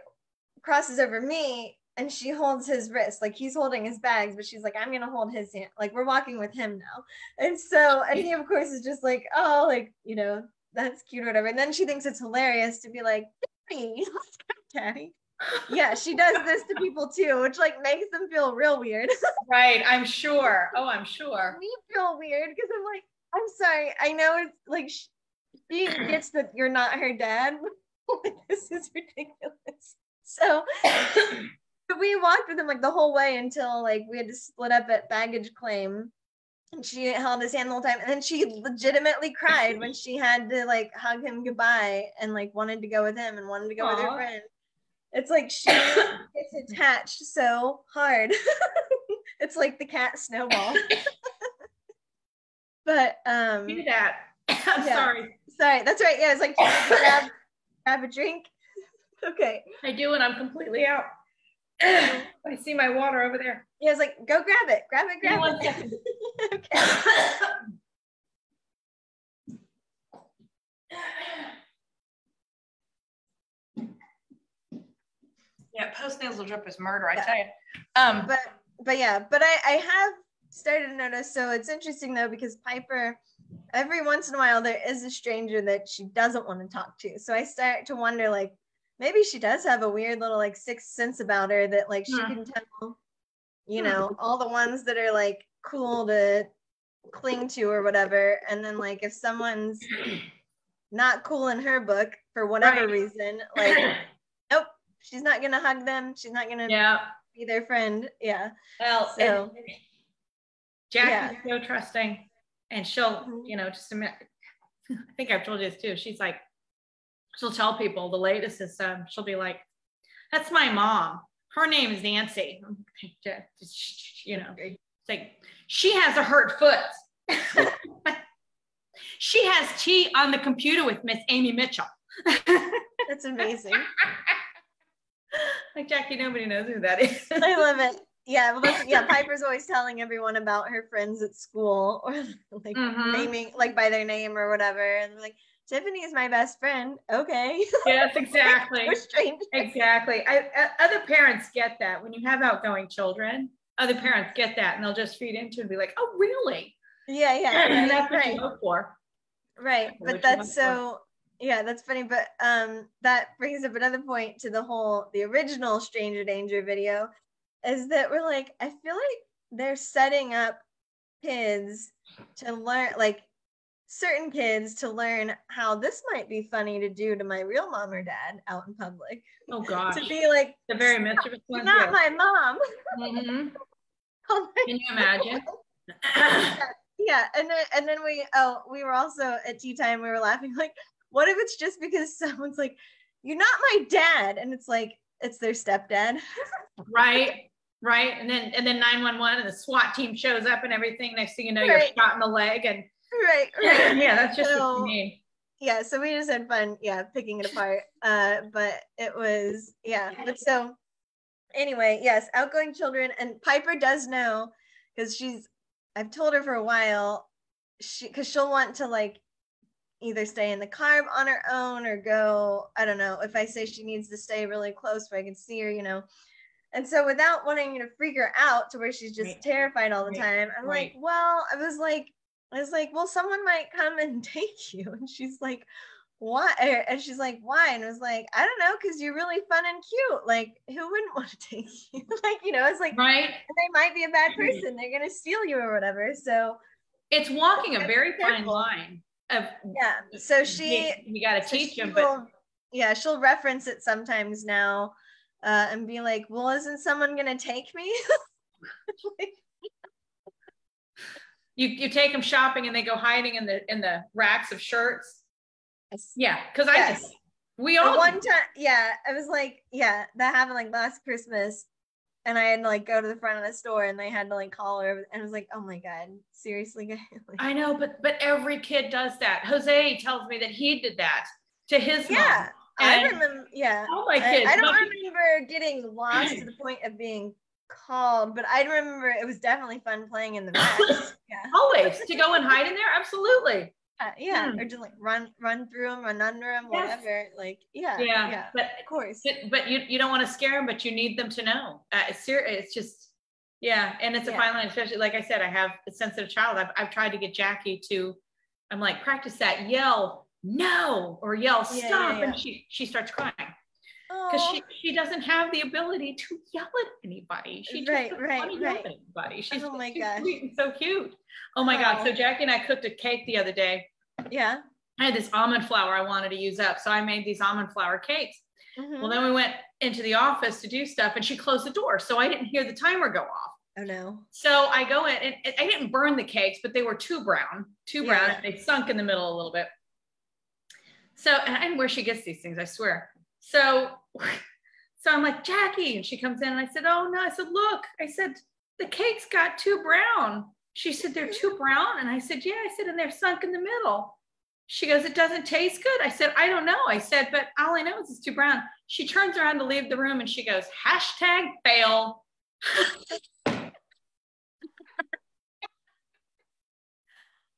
crosses over me and she holds his wrist. Like he's holding his bags but she's like i'm gonna hold his hand. Like we're walking with him now. And so and he of course is just like oh like you know that's cute or whatever. And then she thinks it's hilarious to be like daddy let's go daddy yeah she does this to people too which like makes them feel real weird Right. I'm sure. Oh, I'm sure. we feel weird because i'm like I'm sorry. I know it's like she gets that you're not her dad. this is ridiculous. So we walked with him like the whole way until like we had to split up at baggage claim. And she held his hand the whole time. And then she legitimately cried when she had to like hug him goodbye and like wanted to go with him and wanted to go with her friend. It's like she gets attached so hard. it's like the cat snowball. but um Do that. I'm Yeah. sorry. sorry, that's right. Yeah, it's like grab grab a drink. Okay. I do, and I'm completely out. I see my water over there. Yeah, it's like go grab it, grab it, grab it. okay. Yeah, post nasal drip is murder, I Yeah. tell you. Um, but but yeah, but I I have started to notice. So it's interesting though because Piper, every once in a while there is a stranger that she doesn't want to talk to. So I start to wonder like maybe she does have a weird little like sixth sense about her that like she Hmm. can tell, you Hmm. know, all the ones that are like cool to cling to or whatever, and then like if someone's not cool in her book for whatever Right. reason, like she's not gonna hug them. She's not gonna yeah. be their friend. Yeah. Well, So- and Jackie's so trusting, and she'll, Mhm. you know, just a minute. I think I've told you this too. She's like, she'll tell people the latest is, um, she'll be like, "That's my mom. Her name is Nancy." You know, it's like she has a hurt foot. she has tea on the computer with Miss Amy Mitchell. That's amazing. like Jackie, nobody knows who that is. I love it. Yeah, well, yeah. Piper's always telling everyone about her friends at school, or like Mhm. naming like by their name or whatever, and like, "Tiffany is my best friend." Okay, yes, exactly. Exactly. I, uh, other parents get that when you have outgoing children. Other parents get that, and they'll just feed into it and be like, "Oh, really?" Yeah, yeah, and right, that's what you hope for. right. you But that's so. Yeah, that's funny. But um, that brings up another point to the whole the original Stranger Danger video, is that we're like, I feel like they're setting up kids to learn like certain kids to learn how this might be funny to do to my real mom or dad out in public Oh gosh, to be like the very mischievous you're not yes. my mom Mhm. Oh my Can you imagine? yeah and then and then we oh we were also at tea time we were laughing like what if it's just because someone's like you're not my dad and it's like it's their stepdad. Right, right, and then and then nine one one and the SWAT team shows up and everything. Next thing you know, you're shot in the leg, and right right. yeah, that's just what So- yeah so we just had fun yeah picking it apart uh but it was yeah but so anyway yes outgoing children and piper does know because she's i've told her for a while she because she'll want to like either stay in the car on her own or go i don't know if i say she needs to stay really close where i can see her you know and so without wanting to freak her out to where she's just Right. terrified all the Right. time i'm Right. like well i was like I was like, well, someone might come and take you. And she's like, why? Er, And she's like, why? And I was like, I don't know, because you're really fun and cute. Like, who wouldn't want to take you? like, you know, it's like, Right? they might be a bad person. They're going to steal you or whatever. So, It's walking a very fine line of yeah. So she, you, got to so teach them, but will- yeah, she'll reference it sometimes now uh, and be like, well, isn't someone going to take me? Like, you you take them shopping and they go hiding in the in the racks of shirts. Yeah, because I Yes. just we The all one time, yeah, I was like, yeah, that happened like last Christmas, and I had to like go to the front of the store, and they had to like call her, and I was like, oh my god, seriously? Like, I know, but but every kid does that. Jose tells me that he did that to his yeah, mom. I remember, yeah, all my kids. I don't not- remember getting lost to the point of being called, but I remember it was definitely fun playing in the racks. yeah, always to go and hide in there. Absolutely. Uh, yeah, Hmm. or just like run, run through them, run under them, Yes. whatever. Like, yeah, Yeah, yeah, but of course. but you you don't want to scare them, but you need them to know. Uh, it's ser- It's just yeah, and it's a fine line. Especially like I said, I have a sensitive child. I've I've tried to get Jackie to. I'm like practice that yell no or yell Yeah, stop, yeah, and she she starts crying. because she she doesn't have the ability to yell at anybody. She just Right, doesn't right, wanna yell at anybody. She's Oh my gosh. sweet and so cute. Oh my god! So Jackie and I cooked a cake the other day. Yeah. I had this almond flour I wanted to use up, so I made these almond flour cakes. Mhm. Well, then we went into the office to do stuff, and she closed the door, so I didn't hear the timer go off. oh no. So I go in, and I didn't burn the cakes, but they were too brown, too brown. Yeah. They sunk in the middle a little bit. So, and where she gets these things, I swear. So, so I'm like, Jackie, and she comes in, and I said, Oh no, I said, Look, I said, the cakes got too brown. She said, They're too brown. And I said, Yeah, I said, and they're sunk in the middle. She goes, It doesn't taste good. I said, I don't know. I said, But all I know is it's too brown. She turns around to leave the room and she goes, Hashtag fail.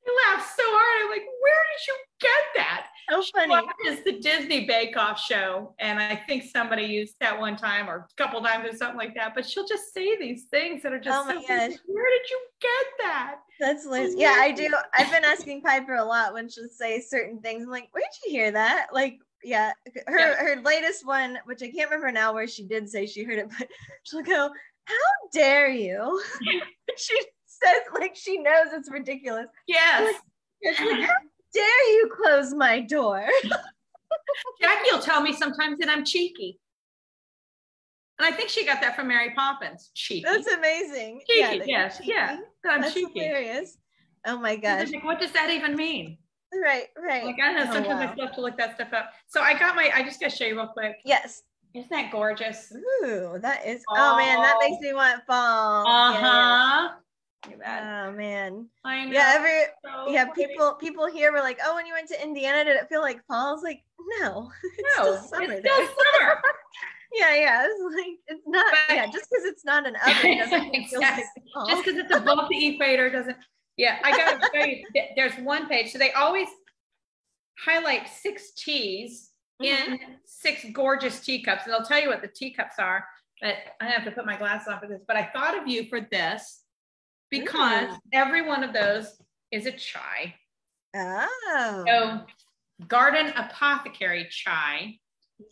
I laughed so hard. I'm like, where did you get that? So funny. watches the Disney Bake Off show, and I think somebody used that one time or a couple times or something like that. But she'll just say these things that are just Oh my so gosh. where did you get that? That's Liz. Oh yeah, I do. I've been asking Piper a lot when she'll say certain things. I'm like, where'd you hear that? Like, yeah, her Yeah. her latest one, which I can't remember now where she did say she heard it, but she'll go, How dare you? she says like she knows it's ridiculous. Yes. And like, How dare you close my door? Jackie will tell me sometimes that I'm cheeky. And I think she got that from Mary Poppins. Cheeky. That's amazing. cheeky. that you're yes. Yeah. That I'm That's cheeky. hilarious. Oh my gosh. Like, what does that even mean? Right, right. Like, I don't know. Oh, Sometimes wow. I still have to look that stuff up. So I got my, I just got to show you real quick. Yes. Isn't that gorgeous? Ooh, that is. Oh, man, that makes me want fall. Uh huh. Look at yeah. that. Oh man. I know. Yeah, every so yeah, pretty. people people here were like, "Oh, when you went to Indiana, did it feel like fall?" I was like, "No, it's No, still summer it's still summer. yeah, yeah. It's like it's not. But- yeah, just because it's not an oven doesn't mean it feels like fall. Just because it's above the equator doesn't. Yeah, I got to show you. There's one page. So they always highlight six teas in mm-hmm. six gorgeous teacups. And they'll tell you what the teacups are. But I have to put my glasses on for this. But I thought of you for this because Mm. every one of those is a chai. oh, So garden apothecary chai,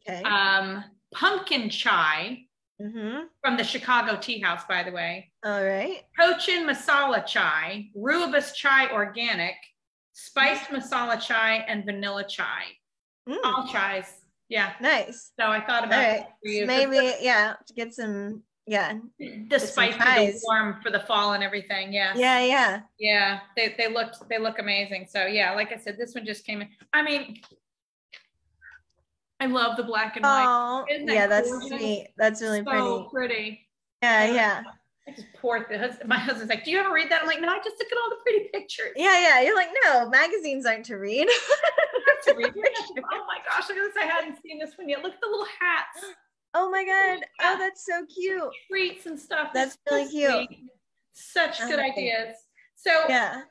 okay. um, pumpkin chai mm-hmm. from the Chicago Tea House, by the way. All right. Cochin masala chai, rooibos chai organic, spiced masala chai, and vanilla chai. Mm, All chais. Yeah. nice. So I thought about right. for you. Maybe yeah, to get some. Yeah. the, the some spice for the chais. warm for the fall and everything. Yeah. Yeah. Yeah. Yeah. They they looked they look amazing. So yeah, like I said, this one just came in. I mean, I love the black and white. Oh, Isn't that yeah. That's gorgeous? sweet. That's really so pretty. pretty. Yeah. Yeah. I just poured the husband. My husband's like, "Do you ever read that?" I'm like, "No, I just look at all the pretty pictures." Yeah. Yeah. You're like, no, magazines aren't to read. to read. Oh my gosh, look at this. I hadn't seen this one yet. Look at the little hats, oh my god. Oh, that's so cute. treats, and stuff. That's really cute. Such good like it. ideas. So, Yeah.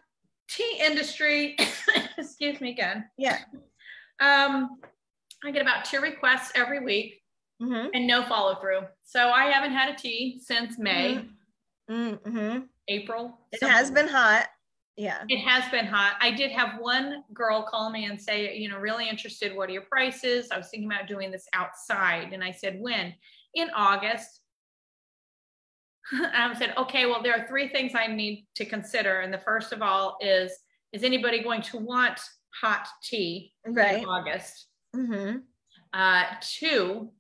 tea industry, excuse me again. Yeah. Um, I get about two requests every week Mm-hmm. and no follow through. So I haven't had a tea since May, Mm-hmm. April. It something. has been hot. Yeah. It has been hot. I did have one girl call me and say, you know, really interested. What are your prices? I was thinking about doing this outside. And I said, when? In August. I said, okay, well, there are three things I need to consider. And the first of all is, is anybody going to want hot tea Right. in August? Mm-hmm. Uh, two,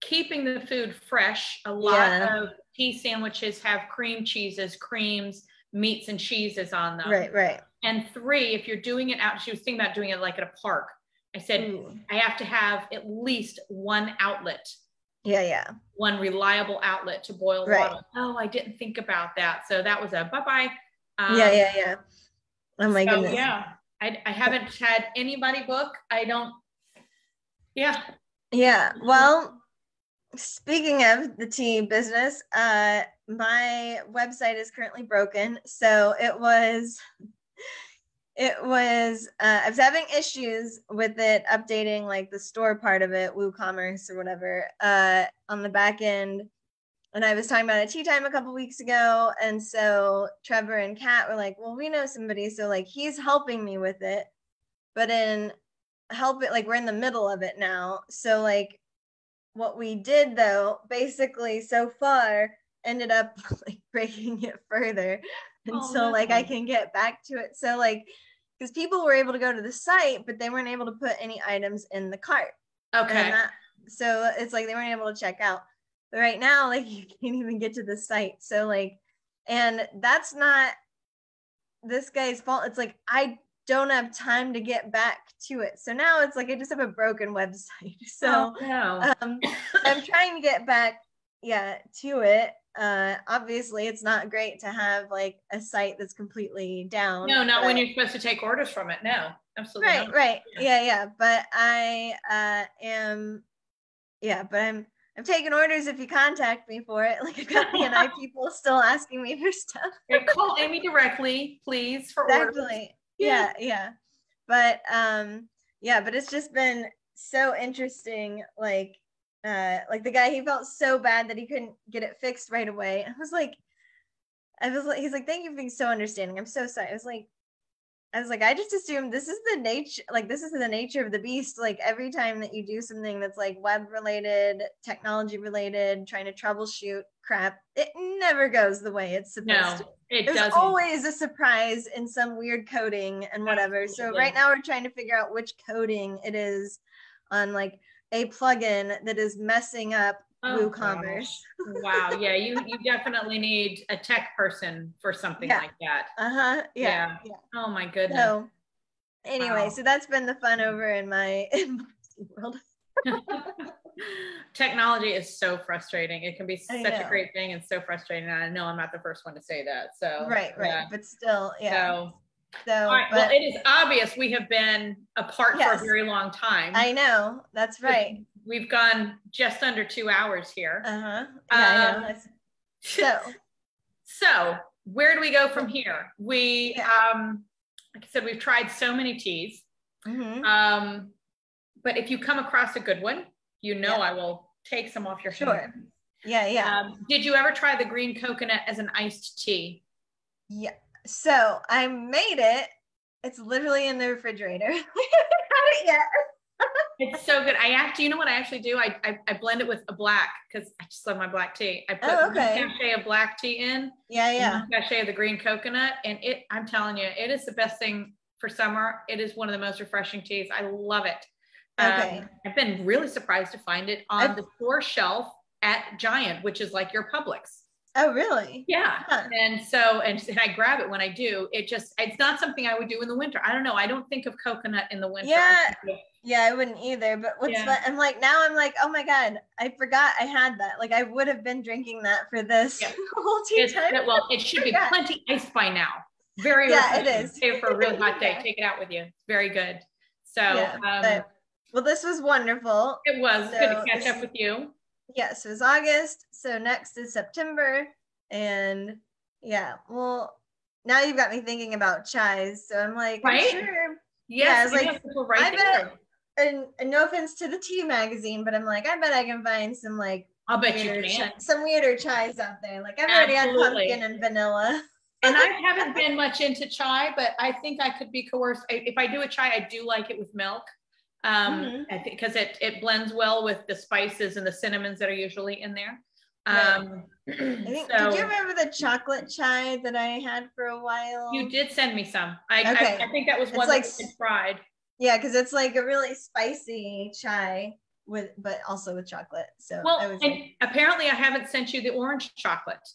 keeping the food fresh. A lot Yeah. of tea sandwiches have cream cheeses, creams, meats, and cheeses on them. Right. Right. And three, if you're doing it out, she was thinking about doing it like at a park. I said, Ooh. I have to have at least one outlet, Yeah. Yeah. one reliable outlet to boil Right. water. Oh, I didn't think about that. So that was a bye bye. Um, yeah. Yeah. Yeah. Oh my so, goodness. Yeah. I, I haven't had anybody book. I don't. Yeah. Yeah. Well, speaking of the tea business, uh, my website is currently broken. So it was, it was, uh, I was having issues with it updating like the store part of it, WooCommerce or whatever, uh, on the back end. And I was talking about a tea time a couple weeks ago. And so Trevor and Kat were like, well, we know somebody. So like he's helping me with it. But in help it like we're in the middle of it now so like what we did though, basically so far ended up like breaking it further Oh, until like I can get back to it. So like because people were able to go to the site, but they weren't able to put any items in the cart. Okay. that- so it's like they weren't able to check out. But right now, like you can't even get to the site. So like, and that's not this guy's fault. It's like I don't have time to get back to it. So now it's like I just have a broken website. So Oh, no. um I'm trying to get back, yeah, to it. Uh obviously it's not great to have like a site that's completely down. no, not when you're supposed to take orders from it. No, absolutely right not. right Yeah. yeah yeah but i uh am yeah but i'm i'm taking orders if you contact me for it like i got the ni people still asking me for stuff Okay, call Amy directly, please, for orders. Exactly yeah yeah. But um yeah but it's just been so interesting like uh like the guy he felt so bad that he couldn't get it fixed right away. I was like i was like he's like thank you for being so understanding. I'm so sorry. I was like I was like, I just assumed this is the nature, like this is the nature of the beast. Like every time that you do something that's like web related, technology related, trying to troubleshoot crap, it never goes the way it's supposed No, to. it There's doesn't. always a surprise in some weird coding and whatever. So right now we're trying to figure out which coding it is on like a plugin that is messing up Oh, WooCommerce. wow. Yeah, you you definitely need a tech person for something Yeah. like that. Uh huh. Yeah. yeah. Oh my goodness. So anyway, Wow. so that's been the fun over in my in my world. Technology is so frustrating. It can be such a great thing and so frustrating. And I know I'm not the first one to say that. So right, right. yeah. But still, yeah. So, So, all right. but well, it is obvious we have been apart for a very long time. I know that's right. We've gone just under two hours here. Uh huh. Yeah. Um, So, So where do we go from here? We, Yeah. um, like I said, we've tried so many teas. mhm. Um, but if you come across a good one, you know Yeah. I will take some off your Sure. hands. yeah, yeah, Um, did you ever try the green coconut as an iced tea? yeah. So I made it. It's literally in the refrigerator. I haven't had it yet. It's so good. I actually, you know what I actually do? I I, I blend it with a black because I just love my black tea. I put Oh, one okay. sachet of black tea in, Yeah, yeah. sachet of the green coconut, and it. I'm telling you, it is the best thing for summer. It is one of the most refreshing teas. I love it. Um, Okay. I've been really surprised to find it on I've- the store shelf at Giant, which is like your Publix. Oh, really? Yeah. Huh. And so, and, and I grab it when I do. It just, it's not something I would do in the winter. I don't know. I don't think of coconut in the winter. Yeah. Yeah, I wouldn't either. But what's Yeah. fun? I'm like now. I'm like, oh my god, I forgot I had that. Like I would have been drinking that for this Yeah. whole tea It's, time. well, it should be plenty iced by now. Very Yeah, it refreshing. is. Save for a real hot day. Yeah. Take it out with you. Very good. So Yeah, um, but- Well, this was wonderful. it was good to catch up with you. Yes, it was August. So next is September. And yeah, well, now you've got me thinking about chais. So I'm like, I'm Right? sure. Yes, it's like, yes, we're right I there. And, and no offense to the tea magazine, but I'm like, I bet I can find some like I'll bet you can. chi- some weirder chais out there. Like I've already had pumpkin and vanilla. and I haven't been much into chai, but I think I could be coerced. I- If I do a chai, I do like it with milk. Um, Mhm. I think because it it blends well with the spices and the cinnamons that are usually in there. Right. Um, I think, so did you remember the chocolate chai that I had for a while? you did send me some. I, Okay. I, I think that was It's one like that we had tried. Yeah, because it's like a really spicy chai with, but also with chocolate. So Well, I was and like, apparently I haven't sent you the orange chocolate.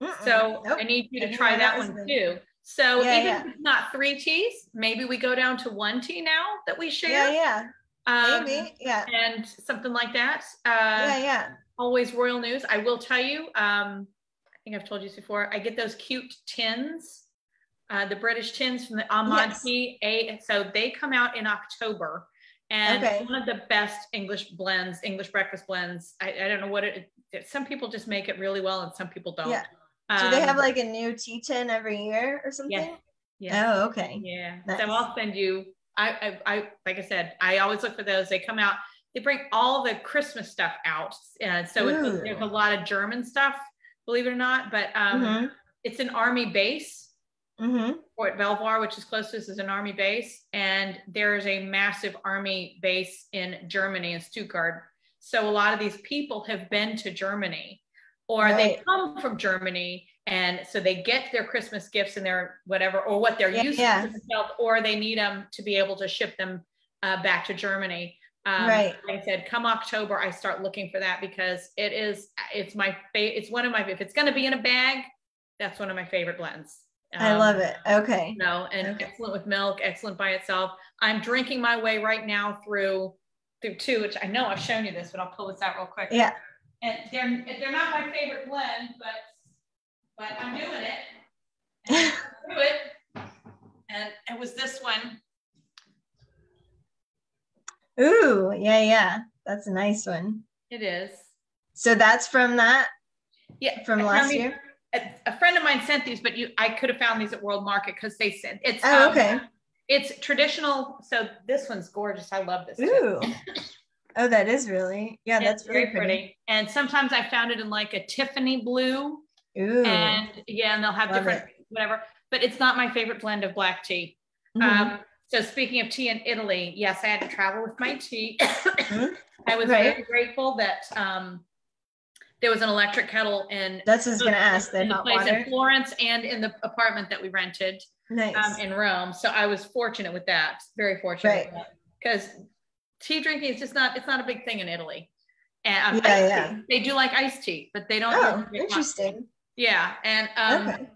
"Mm-mm, So nope." I need you to try that that one too. So Yeah, even yeah. if it's not three teas, maybe we go down to one tea now that we share. yeah, yeah, Um, maybe, yeah, And something like that. Uh, yeah, yeah. Always royal news. I will tell you, um, I think I've told you this before, I get those cute tins, uh, the British tins from the Ahmad Yes. So they come out in October. And Okay. one of the best English blends, English breakfast blends. I, I don't know what it, some people just make it really well and some people don't. Yeah. Do they have Um, like a new tea tin every year or something? yeah. yeah. Oh, okay. Yeah. Nice. So I'll send you. I, I, I, like I said, I always look for those. They come out. They bring all the Christmas stuff out. And so there's a lot of German stuff, believe it or not. But um, Mm-hmm. it's an army base. Mm-hmm. Fort Belvoir, which is close to us, is an army base, and there is a massive army base in Germany in Stuttgart. So a lot of these people have been to Germany or Right. they come from Germany and so they get their Christmas gifts and their whatever or what they're Yeah, used yeah. to or they need them to be able to ship them uh, back to Germany. Um, Right. Like I said, come October, I start looking for that because it is it's my favorite. It's one of my if it's going to be in a bag, that's one of my favorite blends. I Um, love it. Okay. no, and Okay. excellent with milk, excellent by itself. I'm drinking my way right now through through two, which I know I've shown you this, but I'll pull this out real quick. Yeah. And they're they're not my favorite blend, but but I'm doing it. And do it. And it was this one. Ooh, yeah, yeah. That's a nice one. It is. So that's from that. Yeah, From last year? A, a friend of mine sent these, but you I could have found these at World Market because they said it's Oh, um, okay. It's traditional. So this one's gorgeous. I love this. Ooh. Oh, that is really. Yeah, that's It's really pretty. And sometimes I found it in like a Tiffany blue, Ooh. and yeah, and they'll have Love different whatever. But it's not my favorite blend of black tea. Mhm. Um, so speaking of tea in Italy, yes, I had to travel with my tea. I was Right. very grateful that um, there was an electric kettle in that's what I was gonna ask. The in the hot place water. in Florence and in the apartment that we rented Nice. um, in Rome. So I was fortunate with that. Very fortunate because tea drinking is just not it's not a big thing in Italy. And um, Yeah, yeah. they do like iced tea, but they don't. oh, really drink much. interesting. Yeah, and um, okay.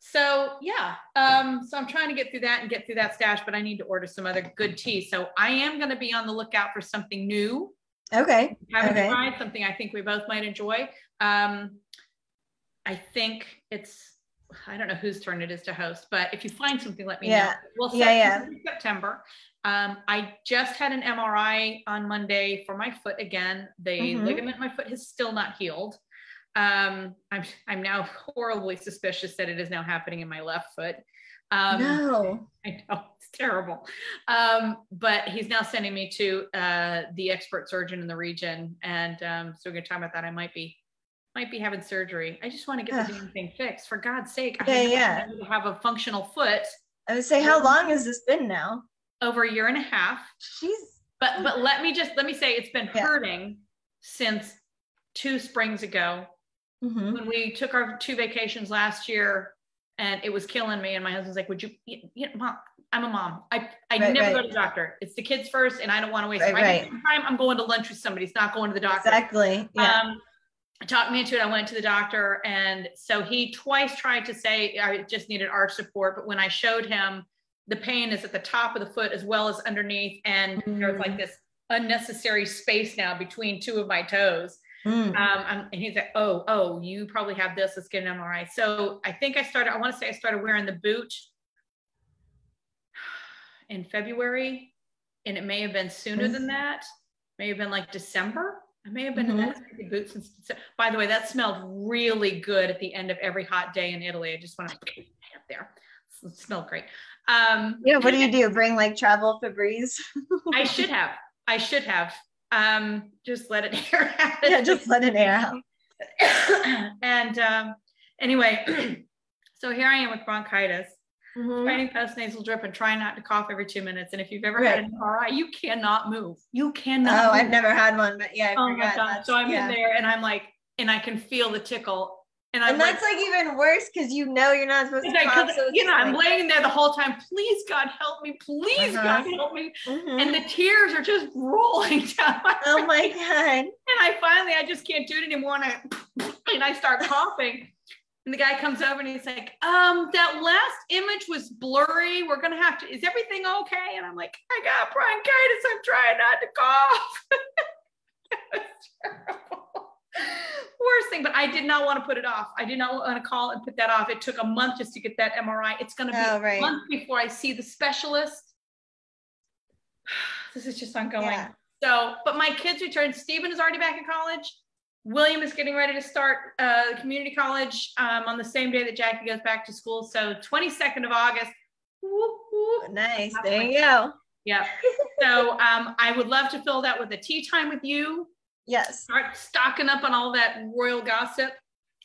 so yeah, um, so I'm trying to get through that and get through that stash, but I need to order some other good tea. So I am going to be on the lookout for something new. Okay. Haven't Okay. tried something I think we both might enjoy. Um, I think it's I don't know whose turn it is to host, but if you find something, let me know. Yeah. Well, Yeah, yeah. September. Um, I just had an MRI on Monday for my foot again. The Mhm. ligament in my foot has still not healed. Um, I'm I'm now horribly suspicious that it is now happening in my left foot. Um, no. I know it's terrible. Um, but he's now sending me to uh, the expert surgeon in the region, and um, so we're gonna talk about that. I might be might be having surgery. I just want to get the damn thing fixed. For God's sake, Yeah, I have yeah. to have a functional foot I would say, how long has this been now? over a year and a half. She's. But but let me just let me say it's been Yeah. hurting since two springs ago Mhm. when we took our two vacations last year and it was killing me and my husband's like would you you, know, mom i'm a mom i i Right, never go to the doctor it's the kids first and i don't want to waste Right, my right. time i'm going to lunch with somebody it's not going to the doctor Exactly. Yeah. um talked me into it i went to the doctor and so he twice tried to say i just needed arch support but when i showed him the pain is at the top of the foot as well as underneath and there's like Mm. this unnecessary space now between two of my toes Mm. um, and he's like, oh, oh, you probably have this. Let's get an MRI. So I think I started, I want to say I started wearing the boot in February, and it may have been sooner than that. May have been like December. I may have been in that boot since. Dece- By the way, that smelled really good at the end of every hot day in Italy. I just want to put up there. It smelled great. Um, yeah. What do you do? Bring like travel Febreze? I should have. I should have. Um, just let it air out. yeah. Just let it air out. and um, anyway, so here I am with bronchitis, Mhm. fighting postnasal drip, and trying not to cough every two minutes. And if you've ever had an MRI, you cannot move. You cannot. Oh, I've never had one, but yeah, I Oh my god! So I'm yeah. in there, and I'm like, and I can feel the tickle, and I'm And that's like. like even worse because you know you're not supposed to cough. So you know, I'm laying there the whole time. Please, God, help me. Please, Uh-huh. God, help me. Mhm. And the tears are just rolling down my oh my god. And I finally, I just can't do it anymore. And I, and I start coughing. And the guy comes over and he's like, um, that last image was blurry. We're going to have to, is everything okay? And I'm like, I got bronchitis. I'm trying not to cough. it was terrible. Worst thing, but I did not want to put it off. I did not want to call and put that off. It took a month just to get that MRI. It's going to be Oh, a month before I see the specialist. This is just ongoing. Yeah. So, but my kids returned. Stephen is already back in college. William is getting ready to start uh, community college um, on the same day that Jackie goes back to school. So, 22nd of August. Whoop, whoop. Nice. There you go. Yep. So, um, I would love to fill that with a tea time with you. Yes. Start stocking up on all that royal gossip.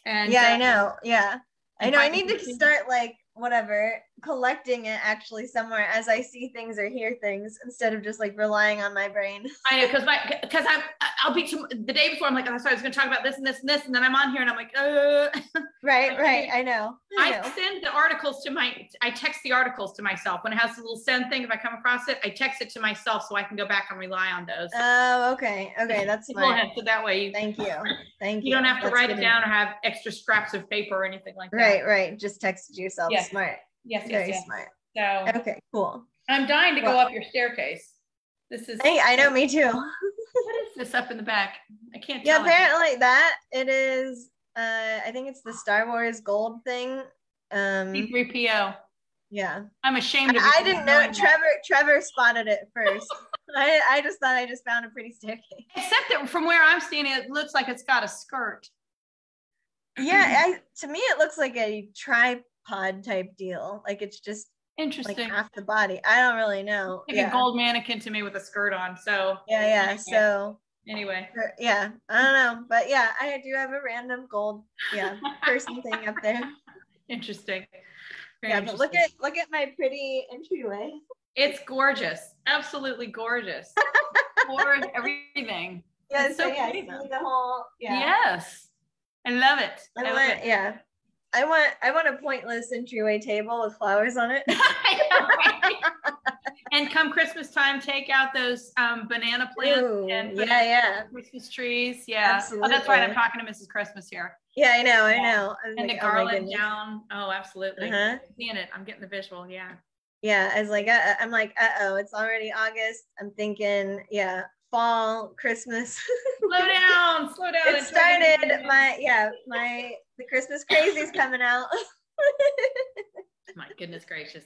And yeah, uh, I know. Yeah. I know. I need to start like whatever collecting it actually somewhere as I see things or hear things instead of just like relying on my brain. I know because my because I'm I'll be the day before I'm like oh sorry I was going to talk about this and this and this and then I'm on here and I'm like uh. Right, right. I know. I, I send the articles to my I text the articles to myself when it has a little send thing if I come across it I text it to myself so I can go back and rely on those. Oh, okay. Okay, that's smart. so that way you Thank you. Thank you. you don't have to That's write it down know. or have extra scraps of paper or anything like that. Right, right. Just text it yourself. Yes. Smart. Yes, yes, Very yes. smart. So Okay, cool. I'm dying to go up your staircase. This is Hey, I know me too. what is this up in the back? I can't Yeah, tell. apparently that it is uh I think it's the Star Wars gold thing. Um C3PO. yeah. I'm ashamed of I, I didn't know knowing that. Trevor Trevor spotted it first. I, I just thought I just found a pretty staircase. Except that from where I'm standing, it looks like it's got a skirt. Yeah, I, to me it looks like a tripod type deal. Like it's just interesting like Interesting. half the body. I don't really know. like yeah. a gold mannequin to me with a skirt on. So yeah, yeah. So anyway, er, yeah, I don't know, but yeah, I do have a random gold yeah person thing up there. interesting. Very Yeah, but look at look at my pretty entryway. it's gorgeous, absolutely gorgeous. For everything. Yeah, It's so, so yeah, pretty, the whole yeah. Yes, I love it. I I love want, it. yeah. I want I want a pointless entryway table with flowers on it. I know, right? and come Christmas time, take out those um, banana plants Ooh, and yeah, yeah. Christmas trees. Yeah. Oh, that's right. I'm talking to Mrs. Christmas here. Yeah, I know, I know. I was And like, the oh garland goodness. down. Oh, absolutely. Uh-huh. Seeing it. I'm getting the visual. Yeah. Yeah, I was like, uh, I'm like, uh oh, it's already August. I'm thinking, yeah, fall, Christmas. Slow down. Slow down. it started. My yeah, my the Christmas crazy's coming out. My goodness gracious.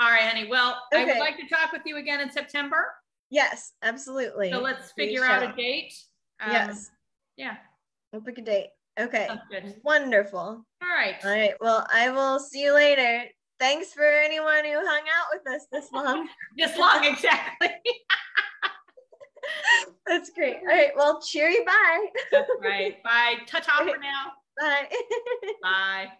All right, honey. Well, I would like to talk with you again in September. yes, absolutely. So let's figure out a date. Um, yes, Yeah. we'll pick a date. Okay, wonderful. All right. All right. Well, I will see you later. Thanks for anyone who hung out with us this long. This long, exactly. That's great. All right. Well, cheery bye. That's right. Bye. Ta ta for now. Bye. Bye.